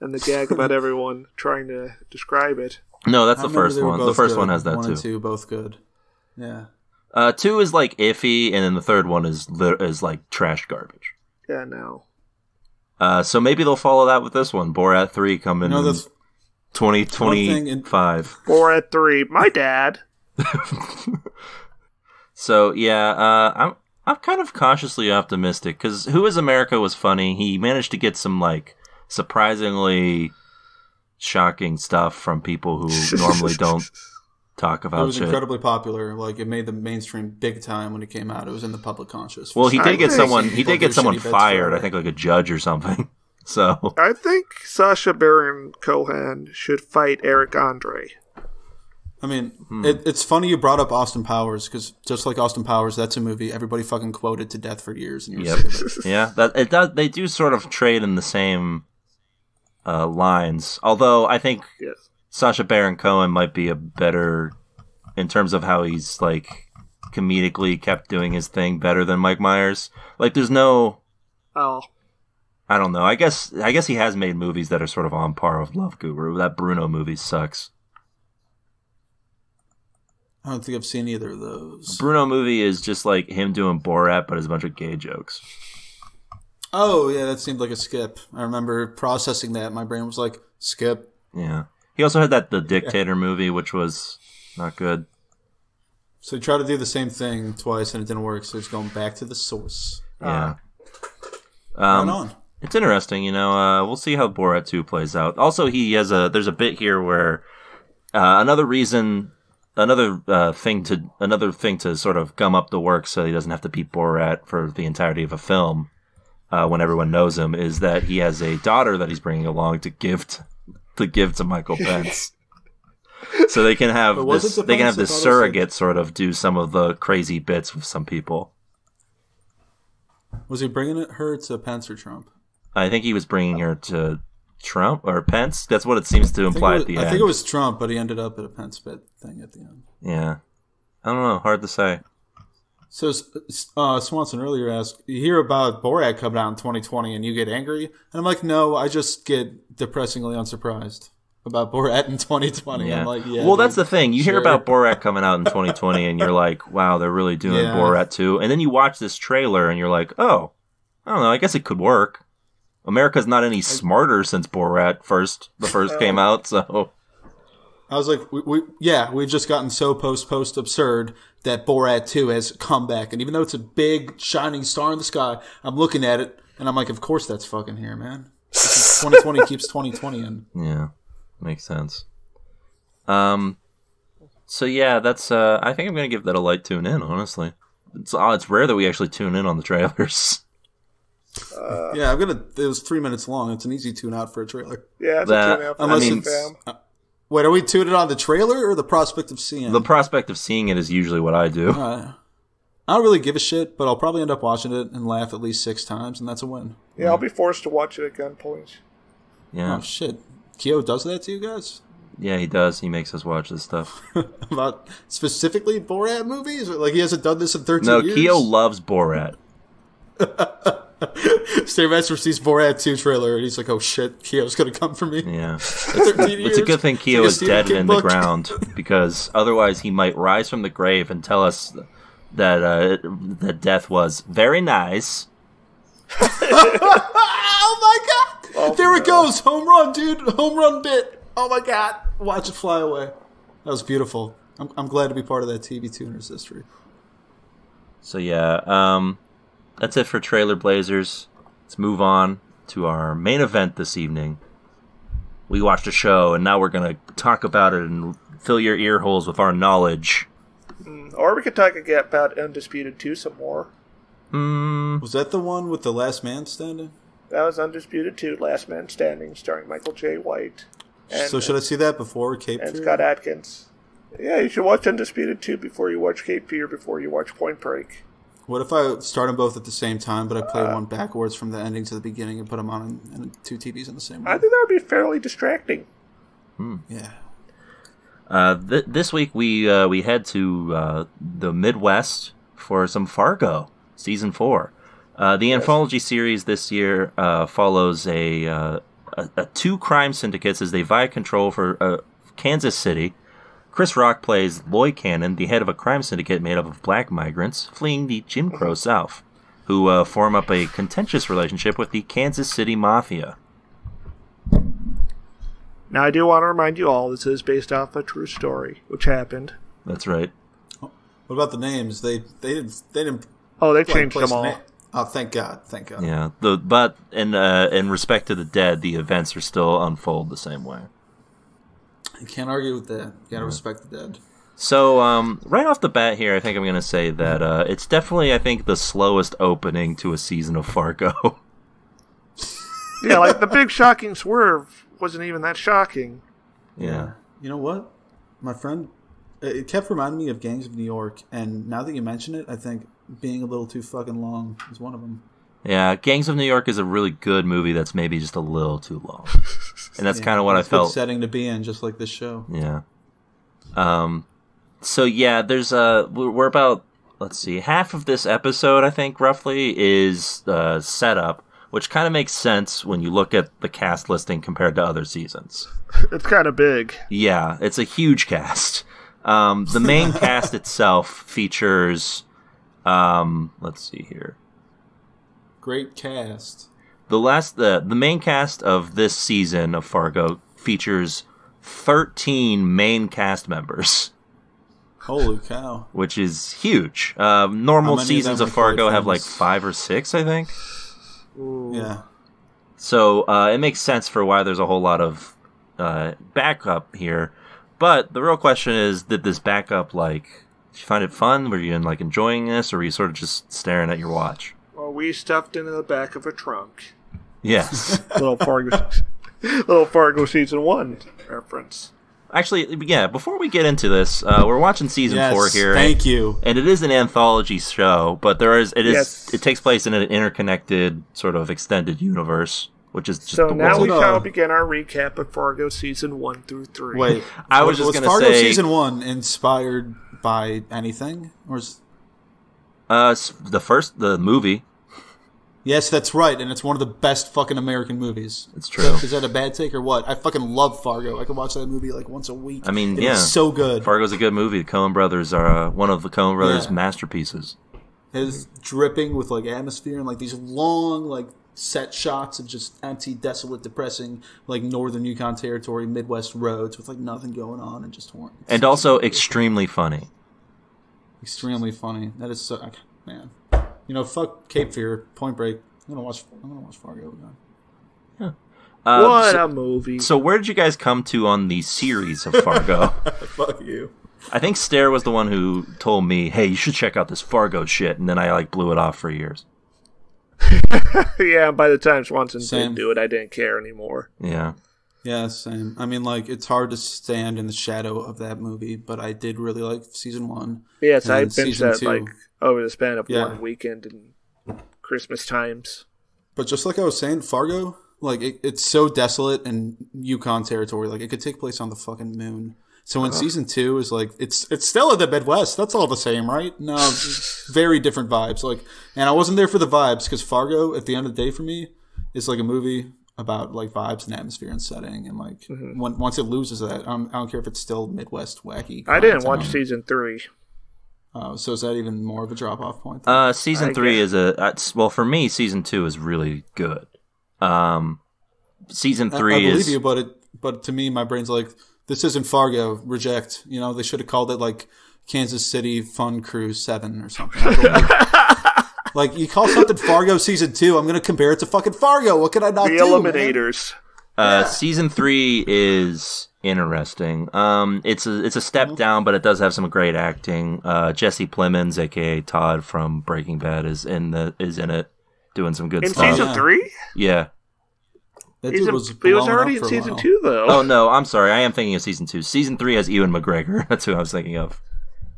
and the gag about everyone trying to describe it. No, that's I the first one. The first good. one has that one too. and two, both good. Yeah. Uh, two is like iffy, and then the third one is is like trash garbage. Yeah, no. Uh, so maybe they'll follow that with this one. Borat three coming You know, in the, twenty thing twenty in- five. Borat three. My dad. So yeah, uh, I'm I'm kind of cautiously optimistic because Who Is America was funny. He managed to get some like surprisingly shocking stuff from people who normally don't talk about. it about was shit. incredibly popular. Like it made the mainstream big time when it came out. It was in the public conscious. Well, he I did get someone. He did get someone fired. I think like a judge or something. So I think Sacha Baron Cohen should fight Eric Andre. I mean, Hmm. it, it's funny you brought up Austin Powers because just like Austin Powers, that's a movie everybody fucking quoted to death for years. And Yep. sick of it. yeah, that it does. They do sort of trade in the same uh, lines. Although I think Yes. Sacha Baron Cohen might be a better in terms of how he's like comedically kept doing his thing better than Mike Myers. Like there's no Oh, I don't know. I guess I guess he has made movies that are sort of on par with Love Guru. That Bruno movie sucks. I don't think I've seen either of those. Bruno movie is just like him doing Borat but it's a bunch of gay jokes. Oh yeah, that seemed like a skip. I remember processing that. My brain was like, skip. Yeah. He also had that The Dictator movie which was not good. So he tried to do the same thing twice and it didn't work. So he's going back to the source. Yeah. Right Um, on. It's interesting, you know. Uh, we'll see how Borat two plays out. Also, he has a there's a bit here where uh, another reason, another uh, thing to another thing to sort of gum up the work so he doesn't have to beat Borat for the entirety of a film uh, when everyone knows him is that he has a daughter that he's bringing along to give to, to give to Michael Pence. so they can have this it they can have this thought it was surrogate sort of do some of the crazy bits with some people. Was he bringing it her to Pence or Trump? I think he was bringing her to Trump or Pence. That's what it seems to imply was, at the I end. I think it was Trump, but he ended up at a Pence bit thing at the end. Yeah, I don't know. Hard to say. So uh, Swanson earlier asked, "You hear about Borat coming out in 2020, and you get angry?" And I'm like, "No, I just get depressingly unsurprised about Borat in 2020." Yeah. I'm like, "Yeah." well, that's the thing. You hear about Borat coming out in 2020, and you're like, "Wow, they're really doing Yeah. Borat too." And then you watch this trailer, and you're like, "Oh, I don't know. I guess it could work." America's not any smarter since Borat first the first came out, so I was like, we, we, "Yeah, we've just gotten so post post absurd that Borat 2 has come back, and even though it's a big shining star in the sky, I'm looking at it and I'm like, of course that's fucking here, man. 2020 keeps 2020 in." yeah, makes sense. Um, so yeah, that's. uh I think I'm gonna give that a light tune in. Honestly, it's uh, it's rare that we actually tune in on the trailers. Yeah, I'm gonna. It was three minutes long. It's an easy tune out for a trailer. yeah, it's That- a two and a half I Unless mean- minutes, it's. Wait, are we tuning on the trailer or the prospect of seeing? It? The prospect of seeing it is usually what I do. Uh, I don't really give a shit, but I'll probably end up watching it and laugh at least six times, and that's a win. Yeah, I'll be forced to watch it at gunpoint. Yeah, Oh shit, Kyo does that to you guys yeah, he does. He makes us watch this stuff. about specifically Borat movies, like he hasn't done this in thirteen No, years. Keo loves Borat. Stairmaster sees Borat two trailer, and he's like, "Oh shit, Kyo's gonna come for me." Yeah, it's a good thing Keo like is dead King and in the ground because otherwise he might rise from the grave and tell us that uh, that death was very nice. oh my god! Oh, there it no. goes, home run, dude, home run bit. Oh my god, watch it fly away. That was beautiful. I'm, I'm glad to be part of that TV tuners history. So yeah, um, that's it for Trailer Blazers. Let's move on to our main event this evening. We watched a show, and now we're going to talk about it and fill your ear holes with our knowledge. Mm, or we could talk about Undisputed 2 some more. Mm. Was that the one with the last man standing? That was Undisputed 2, Last Man Standing, starring Michael Jai White. And, so should I see that before Cape and Fear? Scott Adkins. Yeah, you should watch Undisputed 2 before you watch Cape Fear, before you watch Point Break. What if I start them both at the same time, but I play Uh. one backwards from the ending to the beginning and put them on in, in two TVs in the same room? I think that would be fairly distracting. Yeah. Uh, th- this week we uh, we head to uh, the Midwest for some Fargo season four. Uh, the anthology series this year uh, follows a, uh, a, a two crime syndicates as they vie control for uh, Kansas City. Chris Rock plays Loy Cannon, the head of a crime syndicate made up of black migrants fleeing the Jim Crow South, who uh, form up a contentious relationship with the Kansas City Mafia. Now, I do want to remind you all this is based off a true story, which happened. That's right. What about the names? They they didn't they didn't Oh, they like, changed them all. na- Oh, thank God! Thank God. Yeah. The but in uh, in respect to the dead, the events are still unfold the same way. You can't argue with that. You gotta respect the dead. So, um, right off the bat here, I think I'm going to say that uh, it's definitely, I think, the slowest opening to a season of Fargo. yeah, like the big shocking swerve wasn't even that shocking. yeah. You know what, my friend? It it kept reminding me of Gangs of New York, and now that you mention it, I think being a little too fucking long is one of them. Yeah. Gangs of New York is a really good movie that's maybe just a little too long. And that's kind of what I It's good felt. setting to be in, just like this show. Yeah. Um, so yeah, there's uh we're we're about let's see, half of this episode I think roughly is uh setup, which kind of makes sense when you look at the cast listing compared to other seasons. It's kind of big. Yeah, it's a huge cast. Um, the main cast itself features, um, let's see here. Great cast. The last, the the main cast of this season of Fargo features thirteen main cast members, Holy cow! which is huge. Um, normal How many of seasons of Fargo have like five or six, I think. Yeah. So uh, it makes sense for why there's a whole lot of uh, backup here. But the real question is, did this backup like? Did you find it fun? Were you like enjoying this, or were you sort of just staring at your watch? Well, we stuffed into the back of a trunk. Yes, Little Fargo, little Fargo season one reference. actually, yeah. Before we get into this, uh, we're watching season Yes. four here, Thank you. and it is an anthology show, but there is it is Yes. it takes place in an interconnected sort of extended universe, which is just So the now world. we No. shall begin our recap of Fargo season one through three. Wait, I was just gonna Fargo say- season one inspired by anything, or is uh, the first the movie. Yes, that's right, and it's one of the best fucking American movies. It's true. Is that a bad take or what? I fucking love Fargo. I could watch that movie like once a week. I mean, It yeah. so good. Fargo's a good movie. The Coen Brothers are uh, one of the Coen Brothers' Yeah. masterpieces. It is dripping with like atmosphere and like these long like set shots of just empty, desolate, depressing like northern Yukon territory, Midwest roads with like nothing going on and just horn. And also extremely funny. extremely funny. That is so man. You know, fuck Cape Fear, Point Break. I'm gonna watch. I'm gonna watch Fargo again. Uh, what so, a movie! so where did you guys come to on the series of Fargo? Fuck you. I think Stare was the one who told me, "Hey, you should check out this Fargo shit," and then I like blew it off for years. yeah, by the time Swanson Same. did do it, I didn't care anymore. Yeah, Yeah, same. I mean, like it's hard to stand in the shadow of that movie, but I did really like season one. Yes, And I then binged that two. like over the span of Yeah. one weekend and Christmas times. But just like I was saying, Fargo, like it, it's so desolate and Yukon territory. Like it could take place on the fucking moon. So in season two is like it's it's still in the Midwest. That's all the same, right? No, very different vibes. Like, and I wasn't there for the vibes because Fargo, at the end of the day, for me, is like a movie about like vibes and atmosphere and setting. And like when, once it loses that, um, I don't care if it's still Midwest wacky. I didn't watch season three. Uh, so is that even more of a drop off point? uh, season I three guess. is a uh, well for me. Season two is really good. Um, season I- three I, believe is you, but it but to me, my brain's like, this isn't Fargo. Reject. You know, they should have called it like Kansas City Fun Cruise Seven or something. I Like you call something Fargo season two, I'm gonna compare it to fucking Fargo. What can I not The do? man? Eliminators. Uh, Season three is interesting. Um, it's a it's a step down, but it does have some great acting. Uh, Jesse Plemons, aka Todd from Breaking Bad, is in the is in it, doing some good In stuff. In season three? yeah. That dude in- was, he was already in season two, though. Oh no, I'm sorry. I am thinking of season two. Season three has Ewan McGregor. That's who I was thinking of.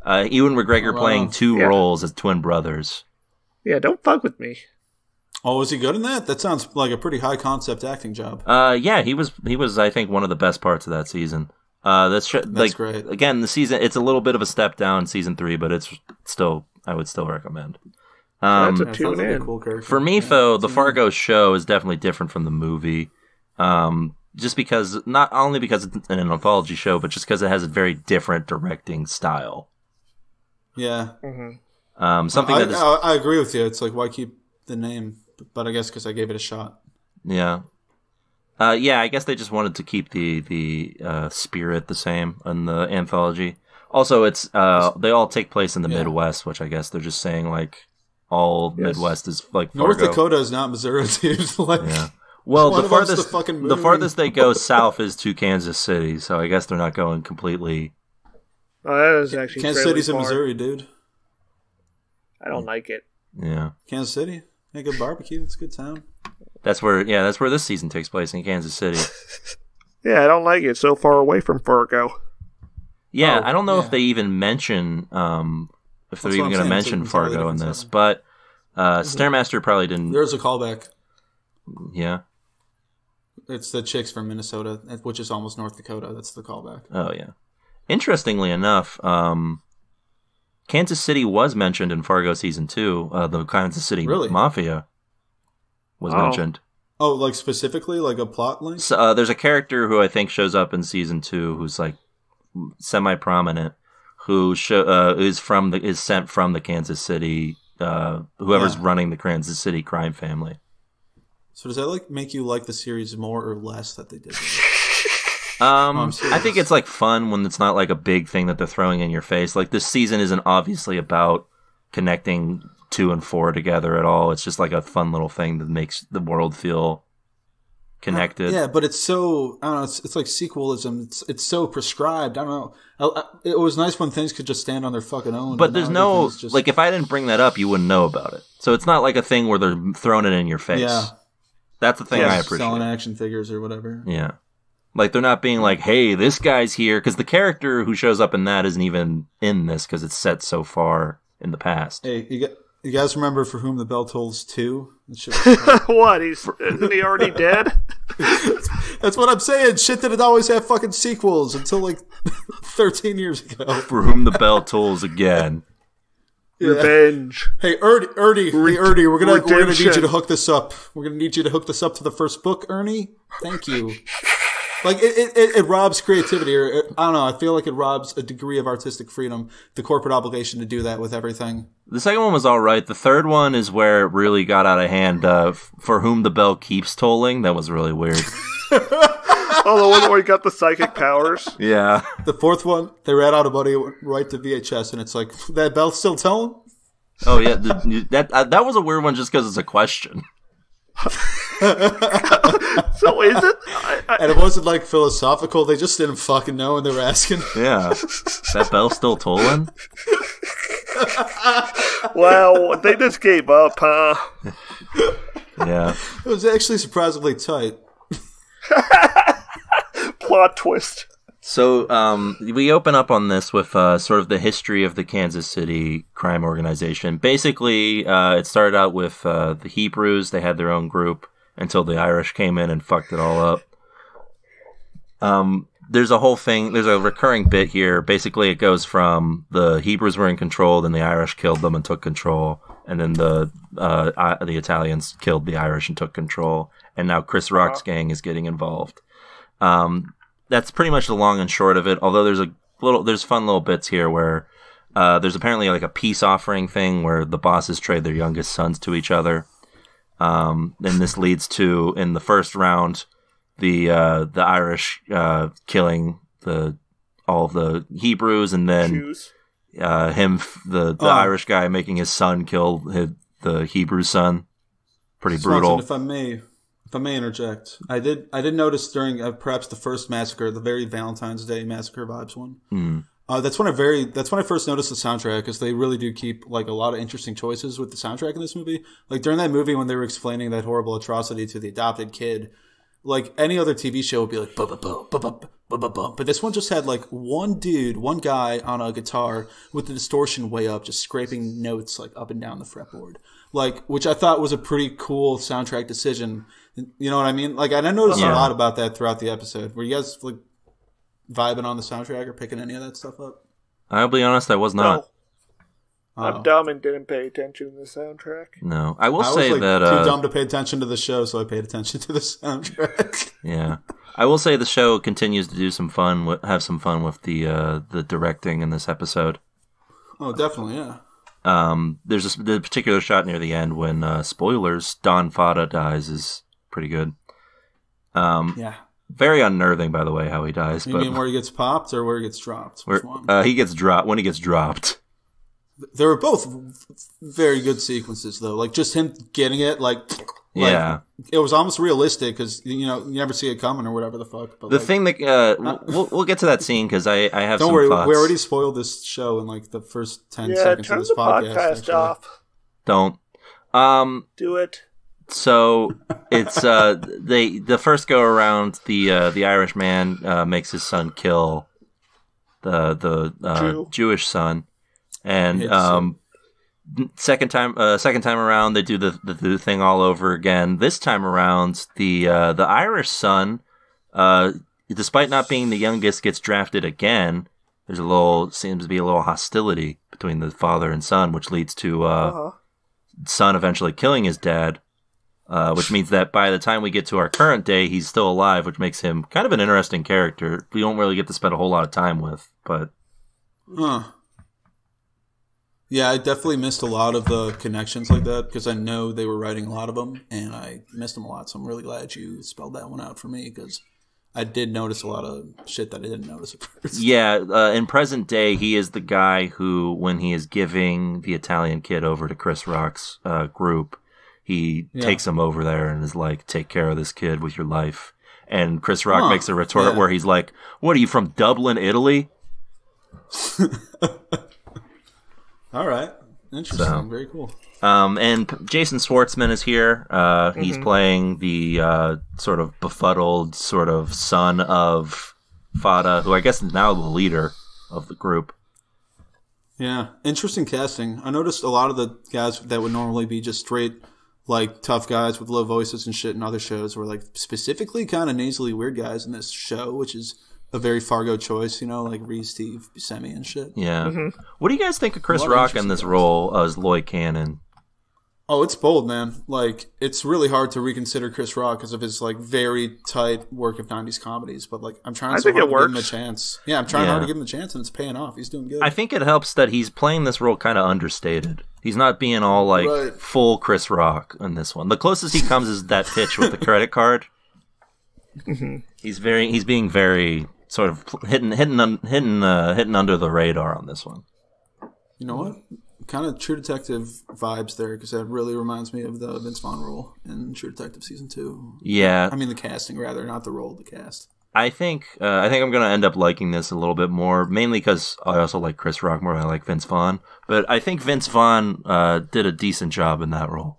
Uh, Ewan McGregor Oh, wow. playing two Yeah. roles as twin brothers. Yeah, don't fuck with me. Oh, was he good in that? That sounds like a pretty high concept acting job. Uh, yeah, he was. He was. I think one of the best parts of that season. Uh, that's, sh- like great. again the season. It's a little bit of a step down season three, but it's still. I would still recommend. Um, That's a Yeah, tune sounds like in. cool character. for me Yeah. though, the Fargo show is definitely different from the movie. Um, just because not only because it's an anthology show, but just because it has a very different directing style. yeah, Um, something I, that is I, I agree with you. It's like why keep the name? But I guess because I gave it a shot. Yeah. Uh, yeah, I guess they just wanted to keep the the uh, spirit the same in the anthology. Also, it's uh, they all take place in the Yeah. Midwest, which I guess they're just saying like all Yes. Midwest is like North Dakota is not Missouri, dude. like, Yeah. Well, the farthest the the farthest they go south is to Kansas City, so I guess they're not going completely. Oh, that is actually Kansas fairly City's in. Missouri, dude. I don't like it. Yeah, Kansas City, yeah, good barbecue. It's a good town. that's where yeah that's where this season takes place in Kansas City. Yeah, I don't like it. So far away from Fargo. Yeah, Oh, I don't know yeah. if they even mention um, if they're That's even going to mention It's Fargo in this, setting. but uh, Stairmaster probably didn't. There's a callback. Yeah. It's the chicks from Minnesota, which is almost North Dakota. That's the callback. Oh yeah. Interestingly enough, um, Kansas City was mentioned in Fargo season two. Uh, the Kansas City Really? Mafia was Oh. mentioned. Oh, like specifically, like a plot link. So, uh, there's a character who I think shows up in season two who's like semi prominent, who show, uh, is from the is sent from the Kansas City. Uh, whoever's Yeah. running the Kansas City crime family. So does that like make you like the series more or less that they did? that? Um, Oh, I'm I serious. think it's like fun when it's not like a big thing that they're throwing in your face. Like this season isn't obviously about connecting two and four together at all. It's just like a fun little thing that makes the world feel connected. Yeah, but it's so I don't know. It's, it's like sequelism. It's it's so prescribed. I don't know. I, I, it was nice when things could just stand on their fucking own. But there's no just- like if I didn't bring that up, you wouldn't know about it. So it's not like a thing where they're throwing it in your face. yeah, That's the thing Yeah, I selling appreciate. action figures or whatever. Yeah. Like they're not being like, "Hey, this guy's here," because the character who shows up in that isn't even in this because it's set so far in the past. Hey, you, got, you guys remember for whom the bell tolls two? what? He's isn't he already dead? That's what I'm saying. Shit didn't always have fucking sequels until like 13 years ago. For whom the bell tolls again. Revenge. Hey, Ernie, Ernie, hey, Ernie, we're gonna we're gonna need you to hook this up. We're gonna need you to hook this up to the first book, Ernie. Thank you. Like it, it, it, it robs creativity, or it, I don't know. I feel like it robs a degree of artistic freedom, the corporate obligation to do that with everything. The second one was all right. The third one is where it really got out of hand. Uh, f- for whom the bell keeps tolling. That was really weird. Oh, the one where he got the psychic powers. yeah. The fourth one, they ran out of money, right to VHS, and it's like that bell still tolling. Oh yeah. the- that uh, that was a weird one just because it's a question. So is it? I, I, And it wasn't like philosophical; they just didn't fucking know, and they were asking. Yeah. that bell still tolling. wow, they just gave up, huh? Yeah. It was actually surprisingly tight. Plot twist. So um, we open up on this with uh, sort of the history of the Kansas City crime organization. Basically, uh, it started out with uh, the Hebrews. They had their own group until the Irish came in and fucked it all up. Um, there's a whole thing. There's a recurring bit here. Basically, it goes from the Hebrews were in control, then the Irish killed them and took control, and then the uh, I, the Italians killed the Irish and took control, and now Chris Rock's gang is getting involved. Um, that's pretty much the long and short of it. Although there's a little, there's fun little bits here where uh, there's apparently like a peace offering thing where the bosses trade their youngest sons to each other. Um, and this leads to in the first round, the uh, the Irish uh, killing the all of the Hebrews, and then uh, him the the Oh. Irish guy making his son kill his, the Hebrew son. Pretty Swanson, brutal. if I may, if I may interject, I did I did notice during uh, perhaps the first massacre, the very Valentine's Day massacre vibes one. Mm. Uh, that's when I very that's when I first noticed the soundtrack because they really do keep like a lot of interesting choices with the soundtrack in this movie. Like during that movie when they were explaining that horrible atrocity to the adopted kid, like any other TV show would be like, but this one just had like one dude, one guy on a guitar with the distortion way up, just scraping notes like up and down the fretboard, like which I thought was a pretty cool soundtrack decision. You know what I mean? Like, and I noticed Yeah. a lot about that throughout the episode. Were you guys like vibing on the soundtrack or picking any of that stuff up? I'll be honest, I was not. No, I'm Oh. dumb and didn't pay attention to the soundtrack. No, I will I was say like that. too Uh, dumb to pay attention to the show, so I paid attention to the soundtrack. yeah, I will say the show continues to do some fun, have some fun with the uh, the directing in this episode. oh, definitely, yeah. Um, there's a, the particular shot near the end when uh, spoilers Don Fadda dies is pretty good. Um, Yeah. Very unnerving, by the way, how he dies. You but mean where he gets popped or where he gets dropped? where- Which one? uh, he gets dropped when he gets dropped. They were both very good sequences, though. Like just him getting it, like, like, Yeah. it was almost realistic because you know you never see it coming or whatever the fuck. But The like, thing that uh, we'll- we'll we'll get to that scene because I I have don't some worry, thoughts. we already spoiled this show in like the first ten Yeah, seconds of this the podcast. podcast off. Don't. Um. Do it. So it's uh they the first go around the uh, the Irish man uh, makes his son kill the the uh, Jew. Jewish son, and um second time uh, second time around they do the, the the thing all over again. This time around the uh, the Irish son, uh, despite not being the youngest, gets drafted again. There's a little seems to be a little hostility between the father and son, which leads to uh, Uh-huh. son eventually killing his dad, uh, which means that by the time we get to our current day, he's still alive, which makes him kind of an interesting character. We don't really get to spend a whole lot of time with, but Huh. Yeah, I definitely missed a lot of the connections like that because I know they were writing a lot of them, and I missed them a lot. So I'm really glad you spelled that one out for me because I did notice a lot of shit that I didn't notice at first. yeah, uh, in present day, he is the guy who, when he is giving the Italian kid over to Chris Rock's uh, group, he Yeah. takes him over there and is like, "Take care of this kid with your life." And Chris Rock Huh, makes a retort yeah. where he's like, "What are you from Dublin, Italy?" All right, interesting, So. very cool. Um, and Jason Schwartzman is here. Uh, He's playing the uh, sort of befuddled sort of son of Fadda, who I guess is now the leader of the group. Yeah, interesting casting. I noticed a lot of the guys that would normally be just straight, like tough guys with low voices and shit in other shows were like specifically kind of nasally weird guys in this show, which is a very Fargo choice, you know, like Reese, Steve Buscemi and shit. Yeah. Mm-hmm. What do you guys think of Chris A Rock in this guys. role as Loy Cannon? Oh, it's bold, man. Like it's really hard to reconsider Chris Rock because of his like very tight work of '90s comedies. But like, I'm trying I so think hard it to give him a works. chance. Yeah, I'm trying Yeah. hard to give him a chance, and it's paying off. He's doing good. I think it helps that he's playing this role kind of understated. He's not being all like Right. full Chris Rock in this one. The closest he comes is that pitch with the credit card. he's very he's being very sort of pl- hitting hitting un, hitting uh, hitting under the radar on this one. You know what? Kind of True Detective vibes there because that really reminds me of the Vince Vaughn role in True Detective season two. Yeah, I mean the casting rather, not the role, the cast. I think uh, I think I'm gonna end up liking this a little bit more, mainly because I also like Chris Rock more. than I like Vince Vaughn, but I think Vince Vaughn uh, did a decent job in that role,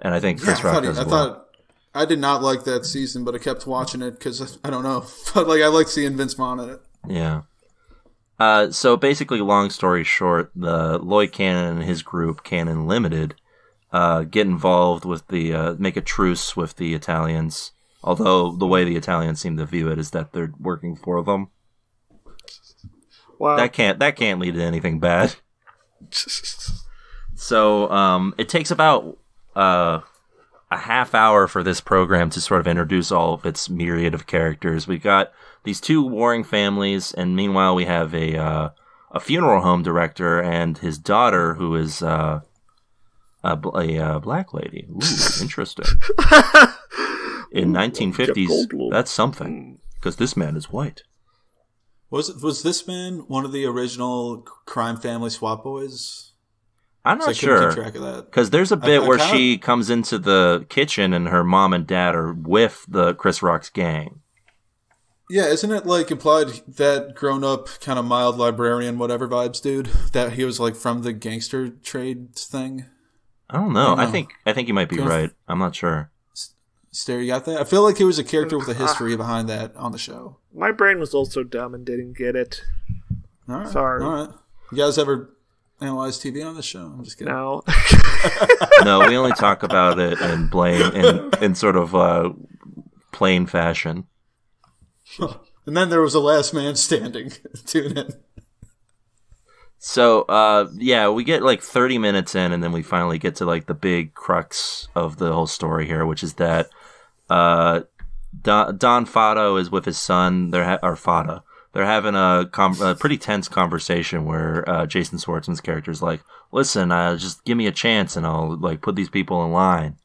and I think Chris I Rock he- does I well. thought I did not like that season, but I kept watching it because I don't know, but like I like seeing Vince Vaughn in it. Yeah. Uh, so basically, long story short, the Loy Cannon and his group, Cannon Limited, uh, get involved with the uh, make a truce with the Italians. Although the way the Italians seem to view it is that they're working for them. Wow. That can't that can't lead to anything bad. So um, it takes about uh, a half hour for this program to sort of introduce all of its myriad of characters. We've got these two warring families, and meanwhile we have a uh, a funeral home director and his daughter, who is uh, a, bl- a uh, black lady. Ooh, interesting. In 1950s, that's something because this man is white. Was was this man one of the original crime family swap boys? I'm not I couldn't sure. track of that. Because there's a bit I where kinda- she comes into the kitchen and her mom and dad are with the Chris Rock's gang. Yeah, isn't it like implied that grown up kind of mild librarian whatever vibes dude that he was like from the gangster trades thing? I don't know. I, know. think I think you might be Could've- right. I'm not sure. Stare, you got that? I feel like he was a character with a history behind that on the show. My brain was also dumb and didn't get it. All right, Sorry. All right. You guys ever analyze TV on the show? I'm just kidding. No. No, we only talk about it in blame in in sort of uh, plain fashion. And then there was a last man standing. Tune in. So uh, yeah, we get like 30 minutes in, and then we finally get to like the big crux of the whole story here, which is that uh, Don, Don Fado is with his son. They're ha- or Fadda. They're having a, com- a pretty tense conversation where uh, Jason Schwartzman's character is like, "Listen, uh, just give me a chance, and I'll like put these people in line."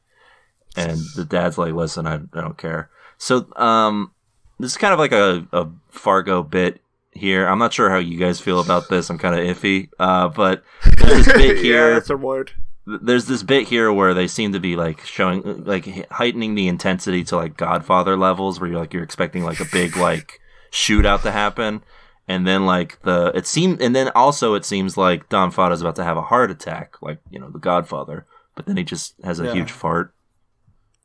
And the dad's like, "Listen, I, I don't care." So um, this is kind of like a, a Fargo bit here. I'm not sure how you guys feel about this. I'm kind of iffy. Uh, but there's this bit yeah, here. that's a word. there's this bit here where they seem to be like showing, like heightening the intensity to like Godfather levels, where you're like you're expecting like a big like shootout to happen, and then like the it seemed, and then also it seems like Don Fadda's about to have a heart attack, like you know the Godfather, but then he just has a Yeah. huge fart.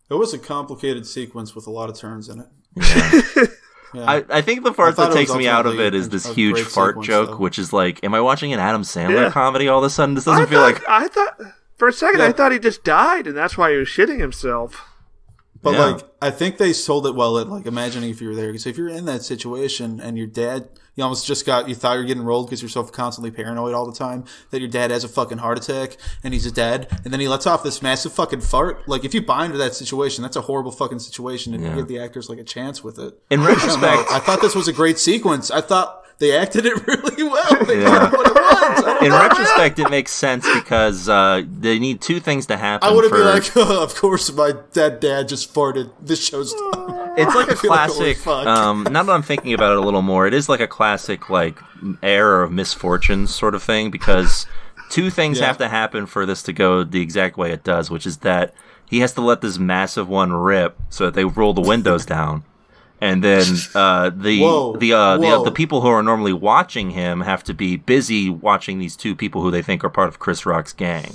It was a complicated sequence with a lot of turns in it. Yeah. Yeah. I, I think the I part that takes me out of it is this huge fart joke, though. which is like, am I watching an Adam Sandler Yeah. comedy all of a sudden? This doesn't I feel thought, like. I thought for a second Yeah. I thought he just died and that's why he was shitting himself. But Yeah. like, I think they sold it well at like imagining if you were there. Because if you're in that situation and your dad, you almost just got, you thought you were getting rolled because you're so constantly paranoid all the time that your dad has a fucking heart attack and he's a dead, and then he lets off this massive fucking fart. Like, if you buy into that situation, that's a horrible fucking situation, and Yeah. you give the actors like a chance with it. In I retrospect, I thought this was a great sequence. I thought they acted it really well. They Yeah. what it was. In retrospect, it makes sense because uh, they need two things to happen. I would have for, been like, of course, my dead dad just farted. This show's done. It's like a like, classic. um, now that I'm thinking about it a little more, it is like a classic like era of misfortune sort of thing because two things Yeah. have to happen for this to go the exact way it does, which is that he has to let this massive one rip so that they roll the windows down. And then uh, the Whoa. the uh, the, Whoa. the people who are normally watching him have to be busy watching these two people who they think are part of Chris Rock's gang.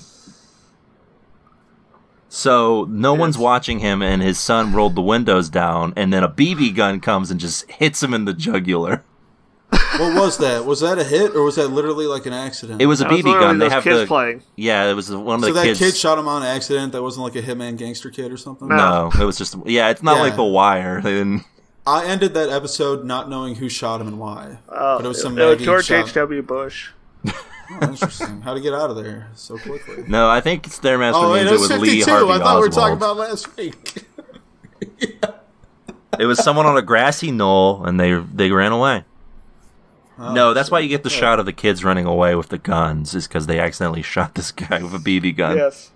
So no one's watching him, and his son rolled the windows down, and then a BB gun comes and just hits him in the jugular. What was that? Was that a hit or was that literally like an accident? It was a That was BB literally gun. They those have kids the playing. yeah. It was one of so the So that kids. kid shot him on accident. That wasn't like a hitman gangster kid or something. no, it was just yeah. It's not Yeah. like The Wire. They didn't. I ended that episode not knowing who shot him and why. Oh, but it was some it was George H. W. Bush. Oh, interesting. How to get out of there so quickly? No, I think Stairmaster Oh, wait, means it it was was Lee 52. Harvey I thought we were talking about last week. It was someone on a grassy knoll, and they they ran away. Oh, no, that's why you get the shot of the kids running away with the guns, is because they accidentally shot this guy with a BB gun. Yes.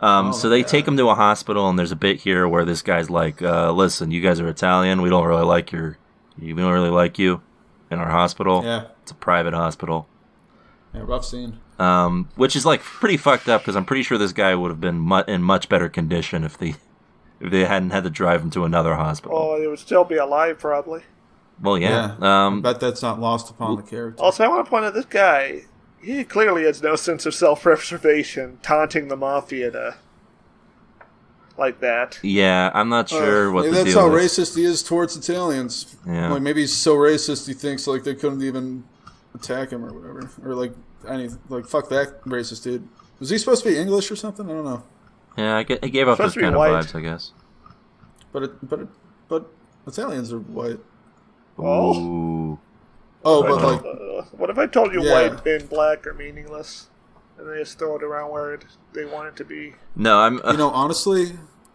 Um, Oh so they God. take him to a hospital, and there's a bit here where this guy's like, uh, "Listen, you guys are Italian. We don't really like your, we don't really like you in our hospital. Yeah. It's a private hospital." Yeah, rough scene. Um, which is like pretty fucked up because I'm pretty sure this guy would have been mu- in much better condition if the if they hadn't had to drive him to another hospital. Oh, he would still be alive, probably. well, yeah. I Um, bet that's not lost upon the character. Also, I want to point out this guy. He clearly has no sense of self-preservation, taunting the mafia to like that. yeah, I'm not sure what Maybe the that's deal how is. racist he is towards Italians. Yeah. Like maybe he's so racist he thinks like they couldn't even attack him or whatever, or like any like fuck that racist dude. Was he supposed to be English or something? I don't know. Yeah, I get, he gave off those Supposed to be kind of vibes, I guess. But it, but it, but Italians are white. Oh. Ooh. Oh, but like Uh, what if I told you Yeah. white and black are meaningless, and they just throw it around where it, they want it to be? No, I'm. you know, honestly,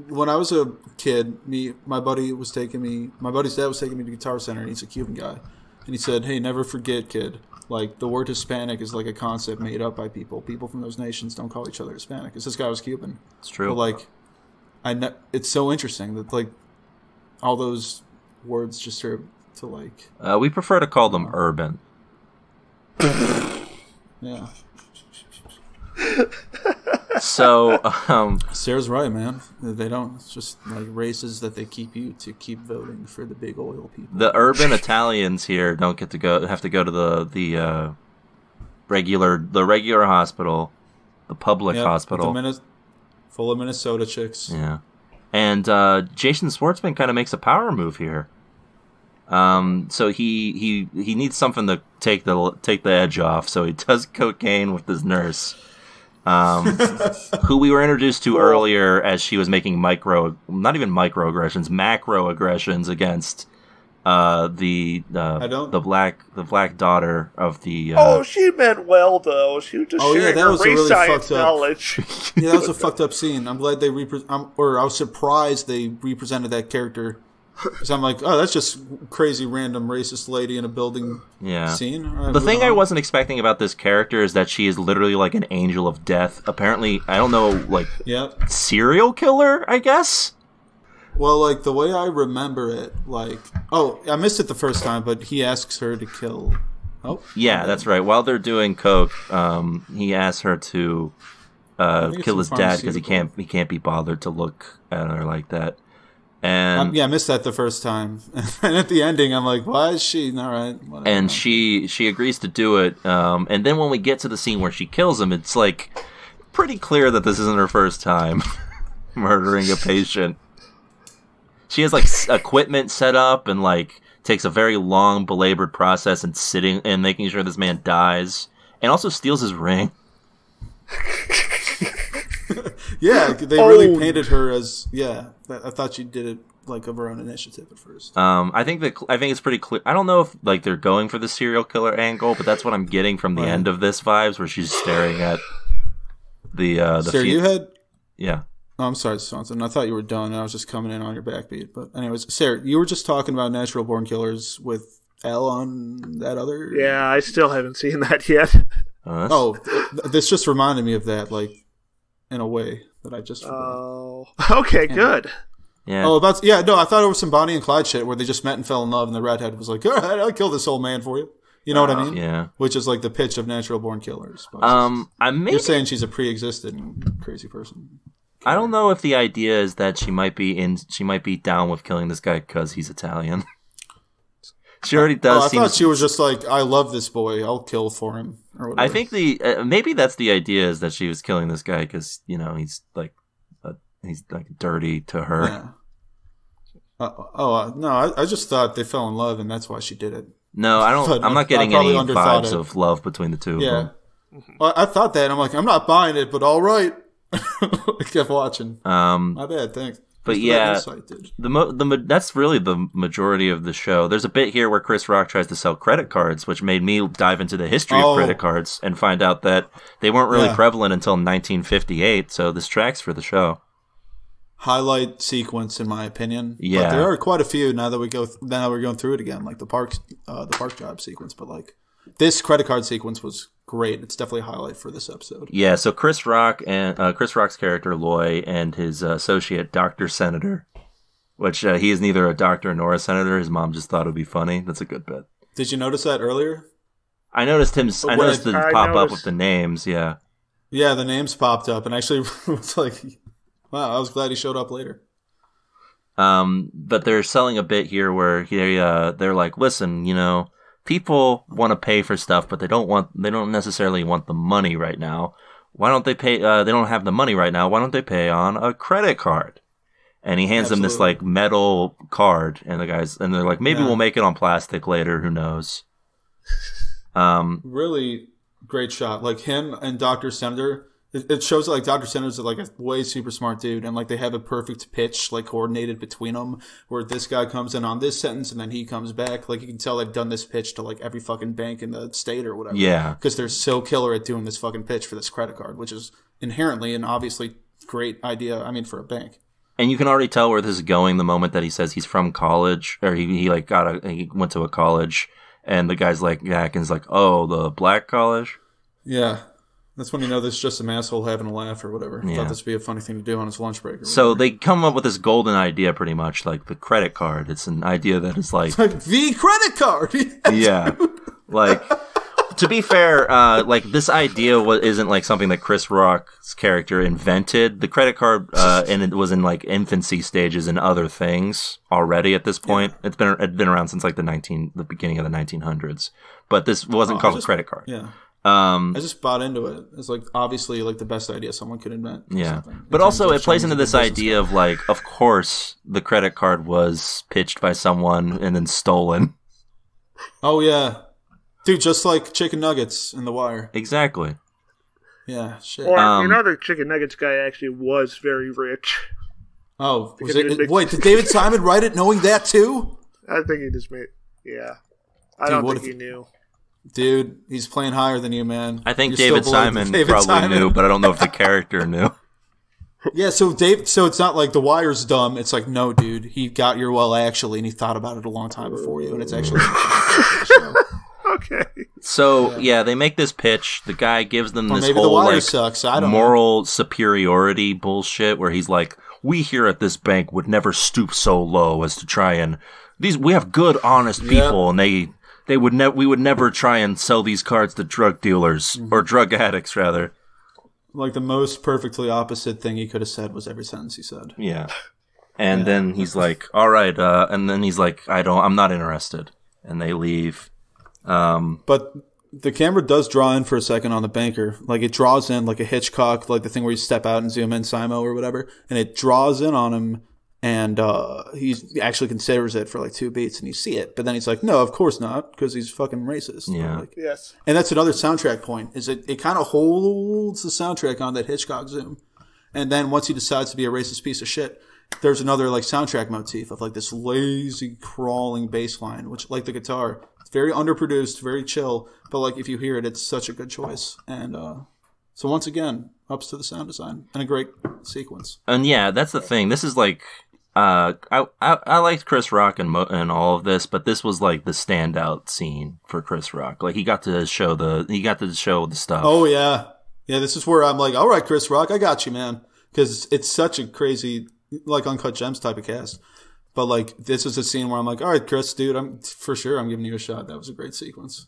when I was a kid, me my buddy was taking me. My buddy's dad was taking me to Guitar Center, and he's a Cuban guy, and he said, "Hey, never forget, kid. Like the word Hispanic is like a concept made up by people. People from those nations don't call each other Hispanic. Because this guy was Cuban, it's true. but like, I ne- it's so interesting that like all those words just serve to like uh, we prefer to call them urban. yeah. So, um, Sarah's right, man. They don't. It's just like races that they keep you to keep voting for the big oil people. the urban Italians here don't get to go. Have to go to the the uh, regular the regular hospital, the public Yep, hospital. Minnes- full of Minnesota chicks. Yeah. And uh, Jason Schwartzman kind of makes a power move here. Um, so he he he needs something to take the take the edge off. So he does cocaine with his nurse, um, who we were introduced to earlier as she was making micro, not even microaggressions, macroaggressions against uh, the uh, I don't- the black the black daughter of the. Uh, Oh, she meant well though. She was just Oh, yeah, that her was race really science fucked up- knowledge. Yeah, that was a fucked up scene. I'm glad they repre- I'm, or I was surprised they represented that character. Because I'm like, oh, that's just crazy random racist lady in a building yeah. scene. Right, The thing I wasn't expecting about this character is that she is literally like an angel of death. Apparently, I don't know, like Yeah. serial killer, I guess. Well, like the way I remember it, like, oh, I missed it the first time, but he asks her to kill. Oh, Yeah, that's right. While they're doing coke, um, he asks her to uh, kill his dad because he can't he can't be bothered to look at her like that. And Um, yeah, I missed that the first time, and at the ending, I'm like, why is she? All right, whatever. and she she agrees to do it. Um, and then when we get to the scene where she kills him, it's like pretty clear that this isn't her first time murdering a patient. She has like equipment set up and like takes a very long belabored process and sitting and making sure this man dies, and also steals his ring. yeah, they really Oh. painted her as yeah. I thought she did it like of her own initiative at first. Um, I think that I think it's pretty clear. I don't know if like they're going for the serial killer angle, but that's what I'm getting from the Right. end of this vibes, where she's staring at the uh the Sarah, fu- you had. yeah. Oh, I'm sorry, Swanson. I thought you were done. I was just coming in on your backbeat. But anyways, Sarah, you were just talking about natural born killers with L on that other. yeah, I still haven't seen that yet. Uh, Oh, th- this just reminded me of that, like in a way that I just. forgot. Oh, okay, good. yeah. Oh, about yeah, no, I thought it was some Bonnie and Clyde shit where they just met and fell in love, and the redhead was like, "All right, I'll kill this old man for you." You know what I mean? yeah. Which is like the pitch of natural born killers. Um, I maybe you're saying she's a pre-existing crazy person. I don't know if the idea is that she might be in. She might be down with killing this guy because he's Italian. she already does. Oh, I seem, thought she was just like, "I love this boy. I'll kill for him." Or whatever. I think the uh, maybe that's the idea is that she was killing this guy because you know he's like uh, he's like dirty to her. Yeah. Uh, oh uh, no, I, I just thought they fell in love, and that's why she did it. No, I don't. I'm not getting any vibes it. of love between the two. Yeah. Well, I thought that. I'm like, I'm not buying it, but all right. I kept watching. Um, My bad. Thanks. But yeah, the mo- the ma- that's really the majority of the show. There's a bit here where Chris Rock tries to sell credit cards, which made me dive into the history Oh. of credit cards and find out that they weren't really Yeah. prevalent until 1958. So this tracks for the show. highlight sequence in my opinion. Yeah. but there are quite a few now that we go. Now that we're going through it again, like the park, uh, the park job sequence. But like this credit card sequence was great. It's definitely a highlight for this episode. Yeah, so Chris Rock and uh, Chris Rock's character Loy and his uh, associate Doctor Senator, which uh, he is neither a doctor nor a senator. His mom just thought it would be funny. That's a good bit. Did you notice that earlier? I noticed him. I noticed the I pop up with the names. Yeah. Yeah, the names popped up, and actually was like, wow, I was glad he showed up later. Um, but they're selling a bit here where they uh, they're like, listen, you know, people want to pay for stuff, but they don't want they don't necessarily want the money right now. Why don't they pay? Uh, they don't have the money right now. Why don't they pay on a credit card? And he hands them this like metal card, and the guys and they're like, maybe Yeah. we'll make it on plastic later. Who knows? Um, Really great shot. Like him and Doctor Senator. It, it shows that like Doctor Senator's like a way super smart dude, and like they have a perfect pitch like coordinated between them. Where this guy comes in on this sentence, and then he comes back. Like you can tell they've done this pitch to like every fucking bank in the state or whatever. yeah, because they're so killer at doing this fucking pitch for this credit card, which is inherently and obviously great idea. I mean, for a bank. and you can already tell where this is going the moment that he says he's from college or he, he like got a he went to a college and the guy's like yeah, Atkins like oh the black college Yeah. That's when you know this is just some asshole having a laugh or whatever. Yeah. Thought this would be a funny thing to do on his lunch break. Or so they come up with this golden idea pretty much like the credit card it's an idea that is like whatever. the credit card. yeah like to be fair, uh, like this idea was, isn't like something that Chris Rock's character invented. The credit card, uh, and it was in like infancy stages and other things already at this point. It's been it's been around since like the nineteen, the beginning of the nineteen hundreds. But this wasn't Oh, called just- a credit card. Yeah. Um, I just bought into it. It's like obviously like the best idea someone could invent. yeah, but also it plays into this business idea of like, of course, the credit card was pitched by someone and then stolen. Oh yeah, dude, just like chicken nuggets in The Wire. Exactly. Yeah, shit. Or Um, you know, the chicken nuggets guy actually was very rich. oh, was Because it, wait, did David Simon write it knowing that too? I think he just made. Yeah, I Dude, don't think if- he knew. Dude, he's playing higher than you, man. I think You're David still below Simon David probably Simon. knew, but I don't know if the character knew. Yeah, so Dave, so it's not like The Wire's dumb. It's like, no, dude, he got your well actually, and he thought about it a long time before you, and it's actually. Okay. So yeah, they make this pitch. The guy gives them Or this maybe The whole Wire like sucks. I don't know. moral superiority bullshit, where he's like, "We here at this bank would never stoop so low as to try and these. We have good, honest people, and they they would never. We would never try and sell these cards to drug dealers Mm-hmm. or drug addicts, rather. Like the most perfectly opposite thing he could have said was every sentence he said. Yeah. And then he's like, "All right," uh, and then he's like, "I don't. I'm not interested," and they leave. Um, But the camera does draw in for a second on the banker. Like it draws in like a Hitchcock, like the thing where you step out and zoom in Simo or whatever, and it draws in on him. And uh, he actually considers it for like two beats, and you see it. But then he's like, "No, of course not, because he's fucking racist." Yeah. Like, Yes. and that's another soundtrack point. Is it? It kind of holds the soundtrack on that Hitchcock zoom, and then once he decides to be a racist piece of shit, there's another like soundtrack motif of like this lazy crawling bass line, which like the guitar, it's very underproduced, very chill, but like if you hear it, it's such a good choice. And uh, so once again, ups to the sound design and a great sequence. and yeah, that's the thing. This is like, uh, I I, I liked Chris Rock and and all of this, but this was like the standout scene for Chris Rock. Like he got to show the he got to show the stuff. Oh yeah, yeah. This is where I'm like, all right, Chris Rock, I got you, man, because it's such a crazy, like uncut gems type of cast. But like, this is a scene where I'm like, all right, Chris, dude, I'm for sure, I'm giving you a shot. That was a great sequence.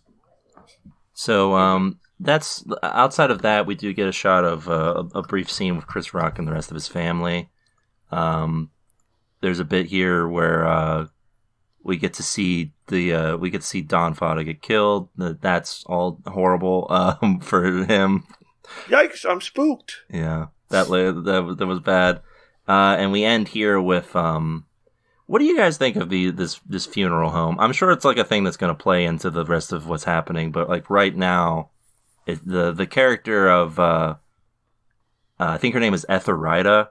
So um, that's outside of that, we do get a shot of uh, a, a brief scene with Chris Rock and the rest of his family. Um, there's a bit here where uh, we get to see the uh, we get to see Don Fadda get killed. That's all horrible um, for him. Yikes! I'm spooked. Yeah, that that was- that was bad. Uh, and we end here with um, what do you guys think of the this this funeral home? I'm sure it's like a thing that's going to play into the rest of what's happening, but like right now, it, the the character of uh, uh, I think her name is Ethelrida,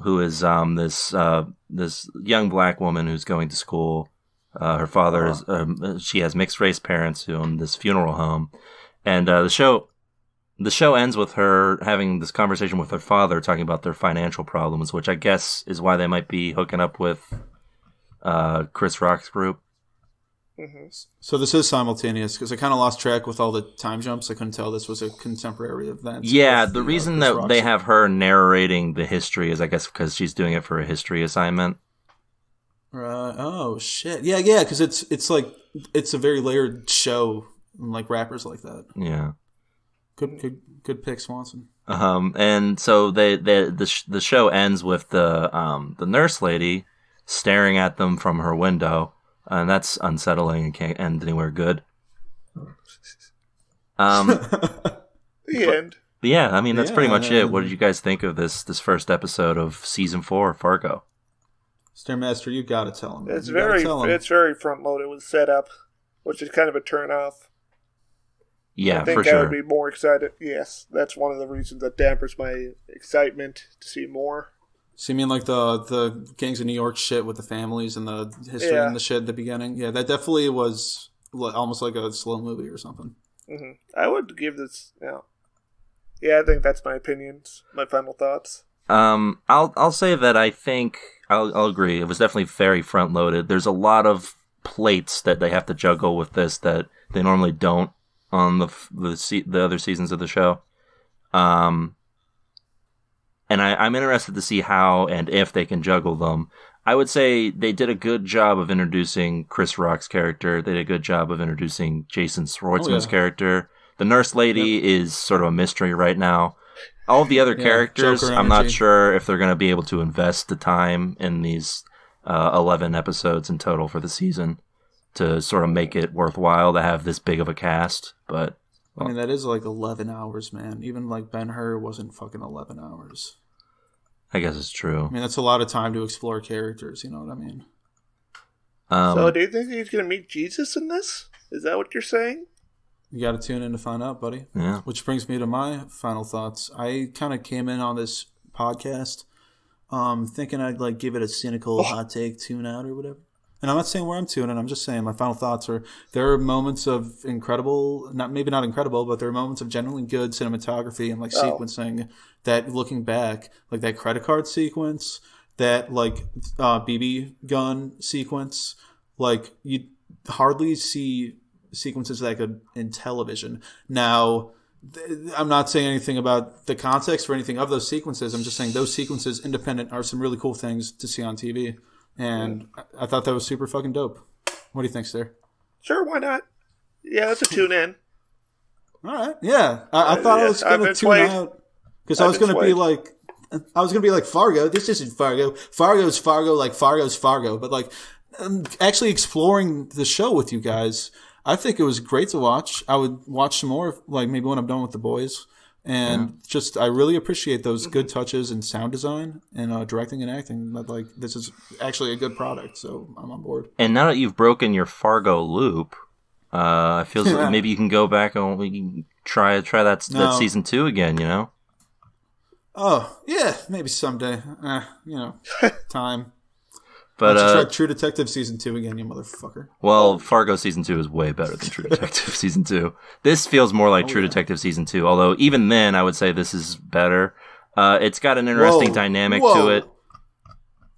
who is um this uh this young black woman who's going to school. Uh, her father is um, she has mixed race parents who own this funeral home, and uh, the show the show ends with her having this conversation with her father talking about their financial problems, which I guess is why they might be hooking up with uh, Chris Rock's group. So this is simultaneous because I kind of lost track with all the time jumps. I couldn't tell this was a contemporary event. Yeah, with the uh, reason Chris that they have her narrating the history is, I guess, because she's doing it for a history assignment. Right. Oh shit. Yeah, yeah. Because it's it's like it's a very layered show, and like rappers like that. Yeah. Good, good, good pick, Swanson. Um, and so they, they the sh- the show ends with the um the nurse lady staring at them from her window, and that's unsettling and can't end anywhere good. Um. The end. But yeah, I mean that's pretty much it. What did you guys think of this this first episode of season four of Fargo? Stairmaster, you gotta tell him. It's You gotta very tell him. it's very front loaded with setup, which is kind of a turn off. Yeah, I think for I sure. would be more excited. Yes, that's one of the reasons that dampers my excitement to see more. So you mean like the the gangs of New York shit with the families and the history Yeah. and the shit at the beginning? Yeah, that definitely was almost like a slow movie or something. hmm I would give this. You know, yeah, I think that's my opinions, my final thoughts. Um, I'll I'll say that I think I'll I'll agree. It was definitely very front loaded. There's a lot of plates that they have to juggle with this that they normally don't on the the se- the other seasons of the show. Um, and I, I'm interested to see how and if they can juggle them. I would say they did a good job of introducing Chris Rock's character. They did a good job of introducing Jason Schwartzman's Oh, yeah. character. The nurse lady is sort of a mystery right now. All the other Yeah, characters, I'm not sure if they're going to be able to invest the time in these uh, 11 episodes in total for the season to sort of make it worthwhile to have this big of a cast. But I mean, that is like 11 hours, man. Even like Ben Hur wasn't fucking 11 hours. I guess it's true. I mean, that's a lot of time to explore characters. You know what I mean? Um, so, do you think he's going to meet Jesus in this? Is that what you're saying? You got to tune in to find out, buddy. yeah. Which brings me to my final thoughts. I kind of came in on this podcast um, thinking I'd like give it a cynical hot take tune out or whatever. And I'm not saying where I'm tuning. I'm just saying my final thoughts are there are moments of incredible, not maybe not incredible, but there are moments of genuinely good cinematography and like Oh. sequencing that looking back, like that credit card sequence, that like uh, BB gun sequence, like you hardly see sequences that good in television. Now, I'm not saying anything about the context or anything of those sequences. I'm just saying those sequences, independent, are some really cool things to see on TV. And I- thought that was super fucking dope. What do you think, sir? Sure, why not? Yeah, that's a tune in. All right. Yeah. I, I thought I was to tune swayed. out because I was going to be like, I was going to be like Fargo. This isn't Fargo. Fargo's Fargo, like Fargo's Fargo. But like, actually exploring the show with you guys, I think it was great to watch. I would watch some more, like maybe when I'm done with the boys. And just, I really appreciate those good touches in sound design and uh, directing and acting. But like, this is actually a good product, so I'm on board. And now that you've broken your Fargo loop, uh, I feel Yeah. like maybe you can go back and we can try try that that season two again. You know, Oh yeah, maybe someday. Eh, you know, time. But Why don't uh, try True Detective season two again, you motherfucker. well, Fargo season two is way better than True Detective season two. This feels more like True Oh, yeah. Detective season two, although even then I would say this is better. Uh, it's got an interesting Whoa, dynamic whoa. to it.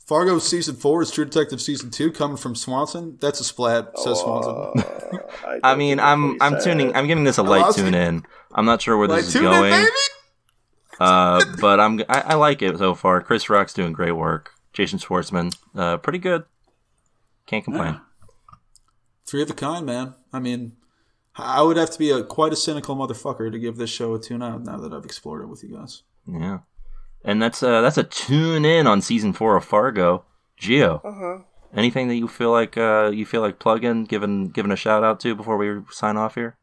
Fargo season four is True Detective season two coming from Swanson. That's a splat, says Swanson. Uh, I don't mean, I'm I'm he tuning. I'm giving this a light tune in. I'm not sure where Like, this is tune in, going. baby! Uh, but I'm I, I like it so far. Chris Rock's doing great work. Jason Schwartzman, uh, pretty good. Can't complain. Three of a kind, man. I mean, I would have to be a quite a cynical motherfucker to give this show a tune out now that I've explored it with you guys. Yeah, and that's uh, that's a tune in on season four of Fargo. Geo, Uh-huh. anything that you feel like uh, you feel like plugging, giving giving a shout out to before we sign off here?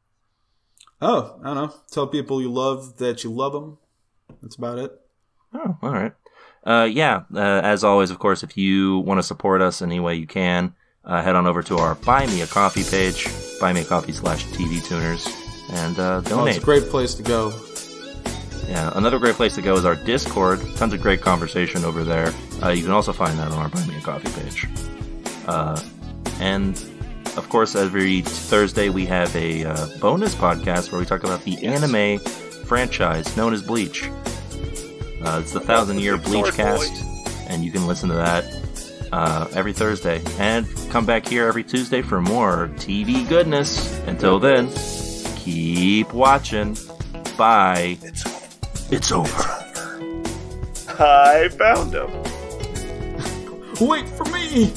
Oh, I don't know. Tell people you love that you love them. That's about it. Oh, all right. Uh, yeah, uh, as always, of course, if you want to support us any way you can, uh, head on over to our Buy Me a Coffee page, Buy Me a Coffee slash TV Tuners, and uh, Oh, it's donate. a great place to go. Yeah, another great place to go is our Discord. Tons of great conversation over there. Uh, you can also find that on our Buy Me a Coffee page. Uh, and of course, every Thursday we have a uh, bonus podcast where we talk about the anime franchise known as Bleach. Uh, it's the Thousand Year Bleach cast, and you can listen to that uh, every Thursday. And come back here every Tuesday for more TV goodness. Until then, keep watching. Bye. It's It's over. I found him. Wait for me!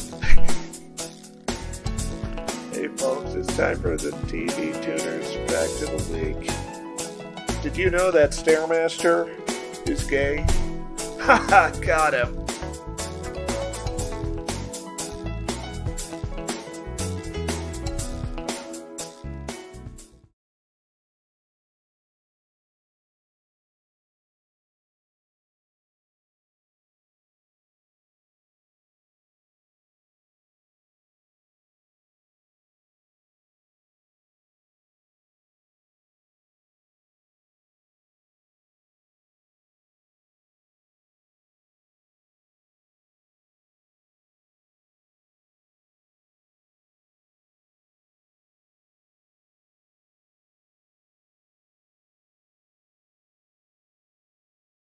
Hey folks, it's time for the TV Tuners Back to the Week. Did you know that Stairmaster is gay? Haha, got him.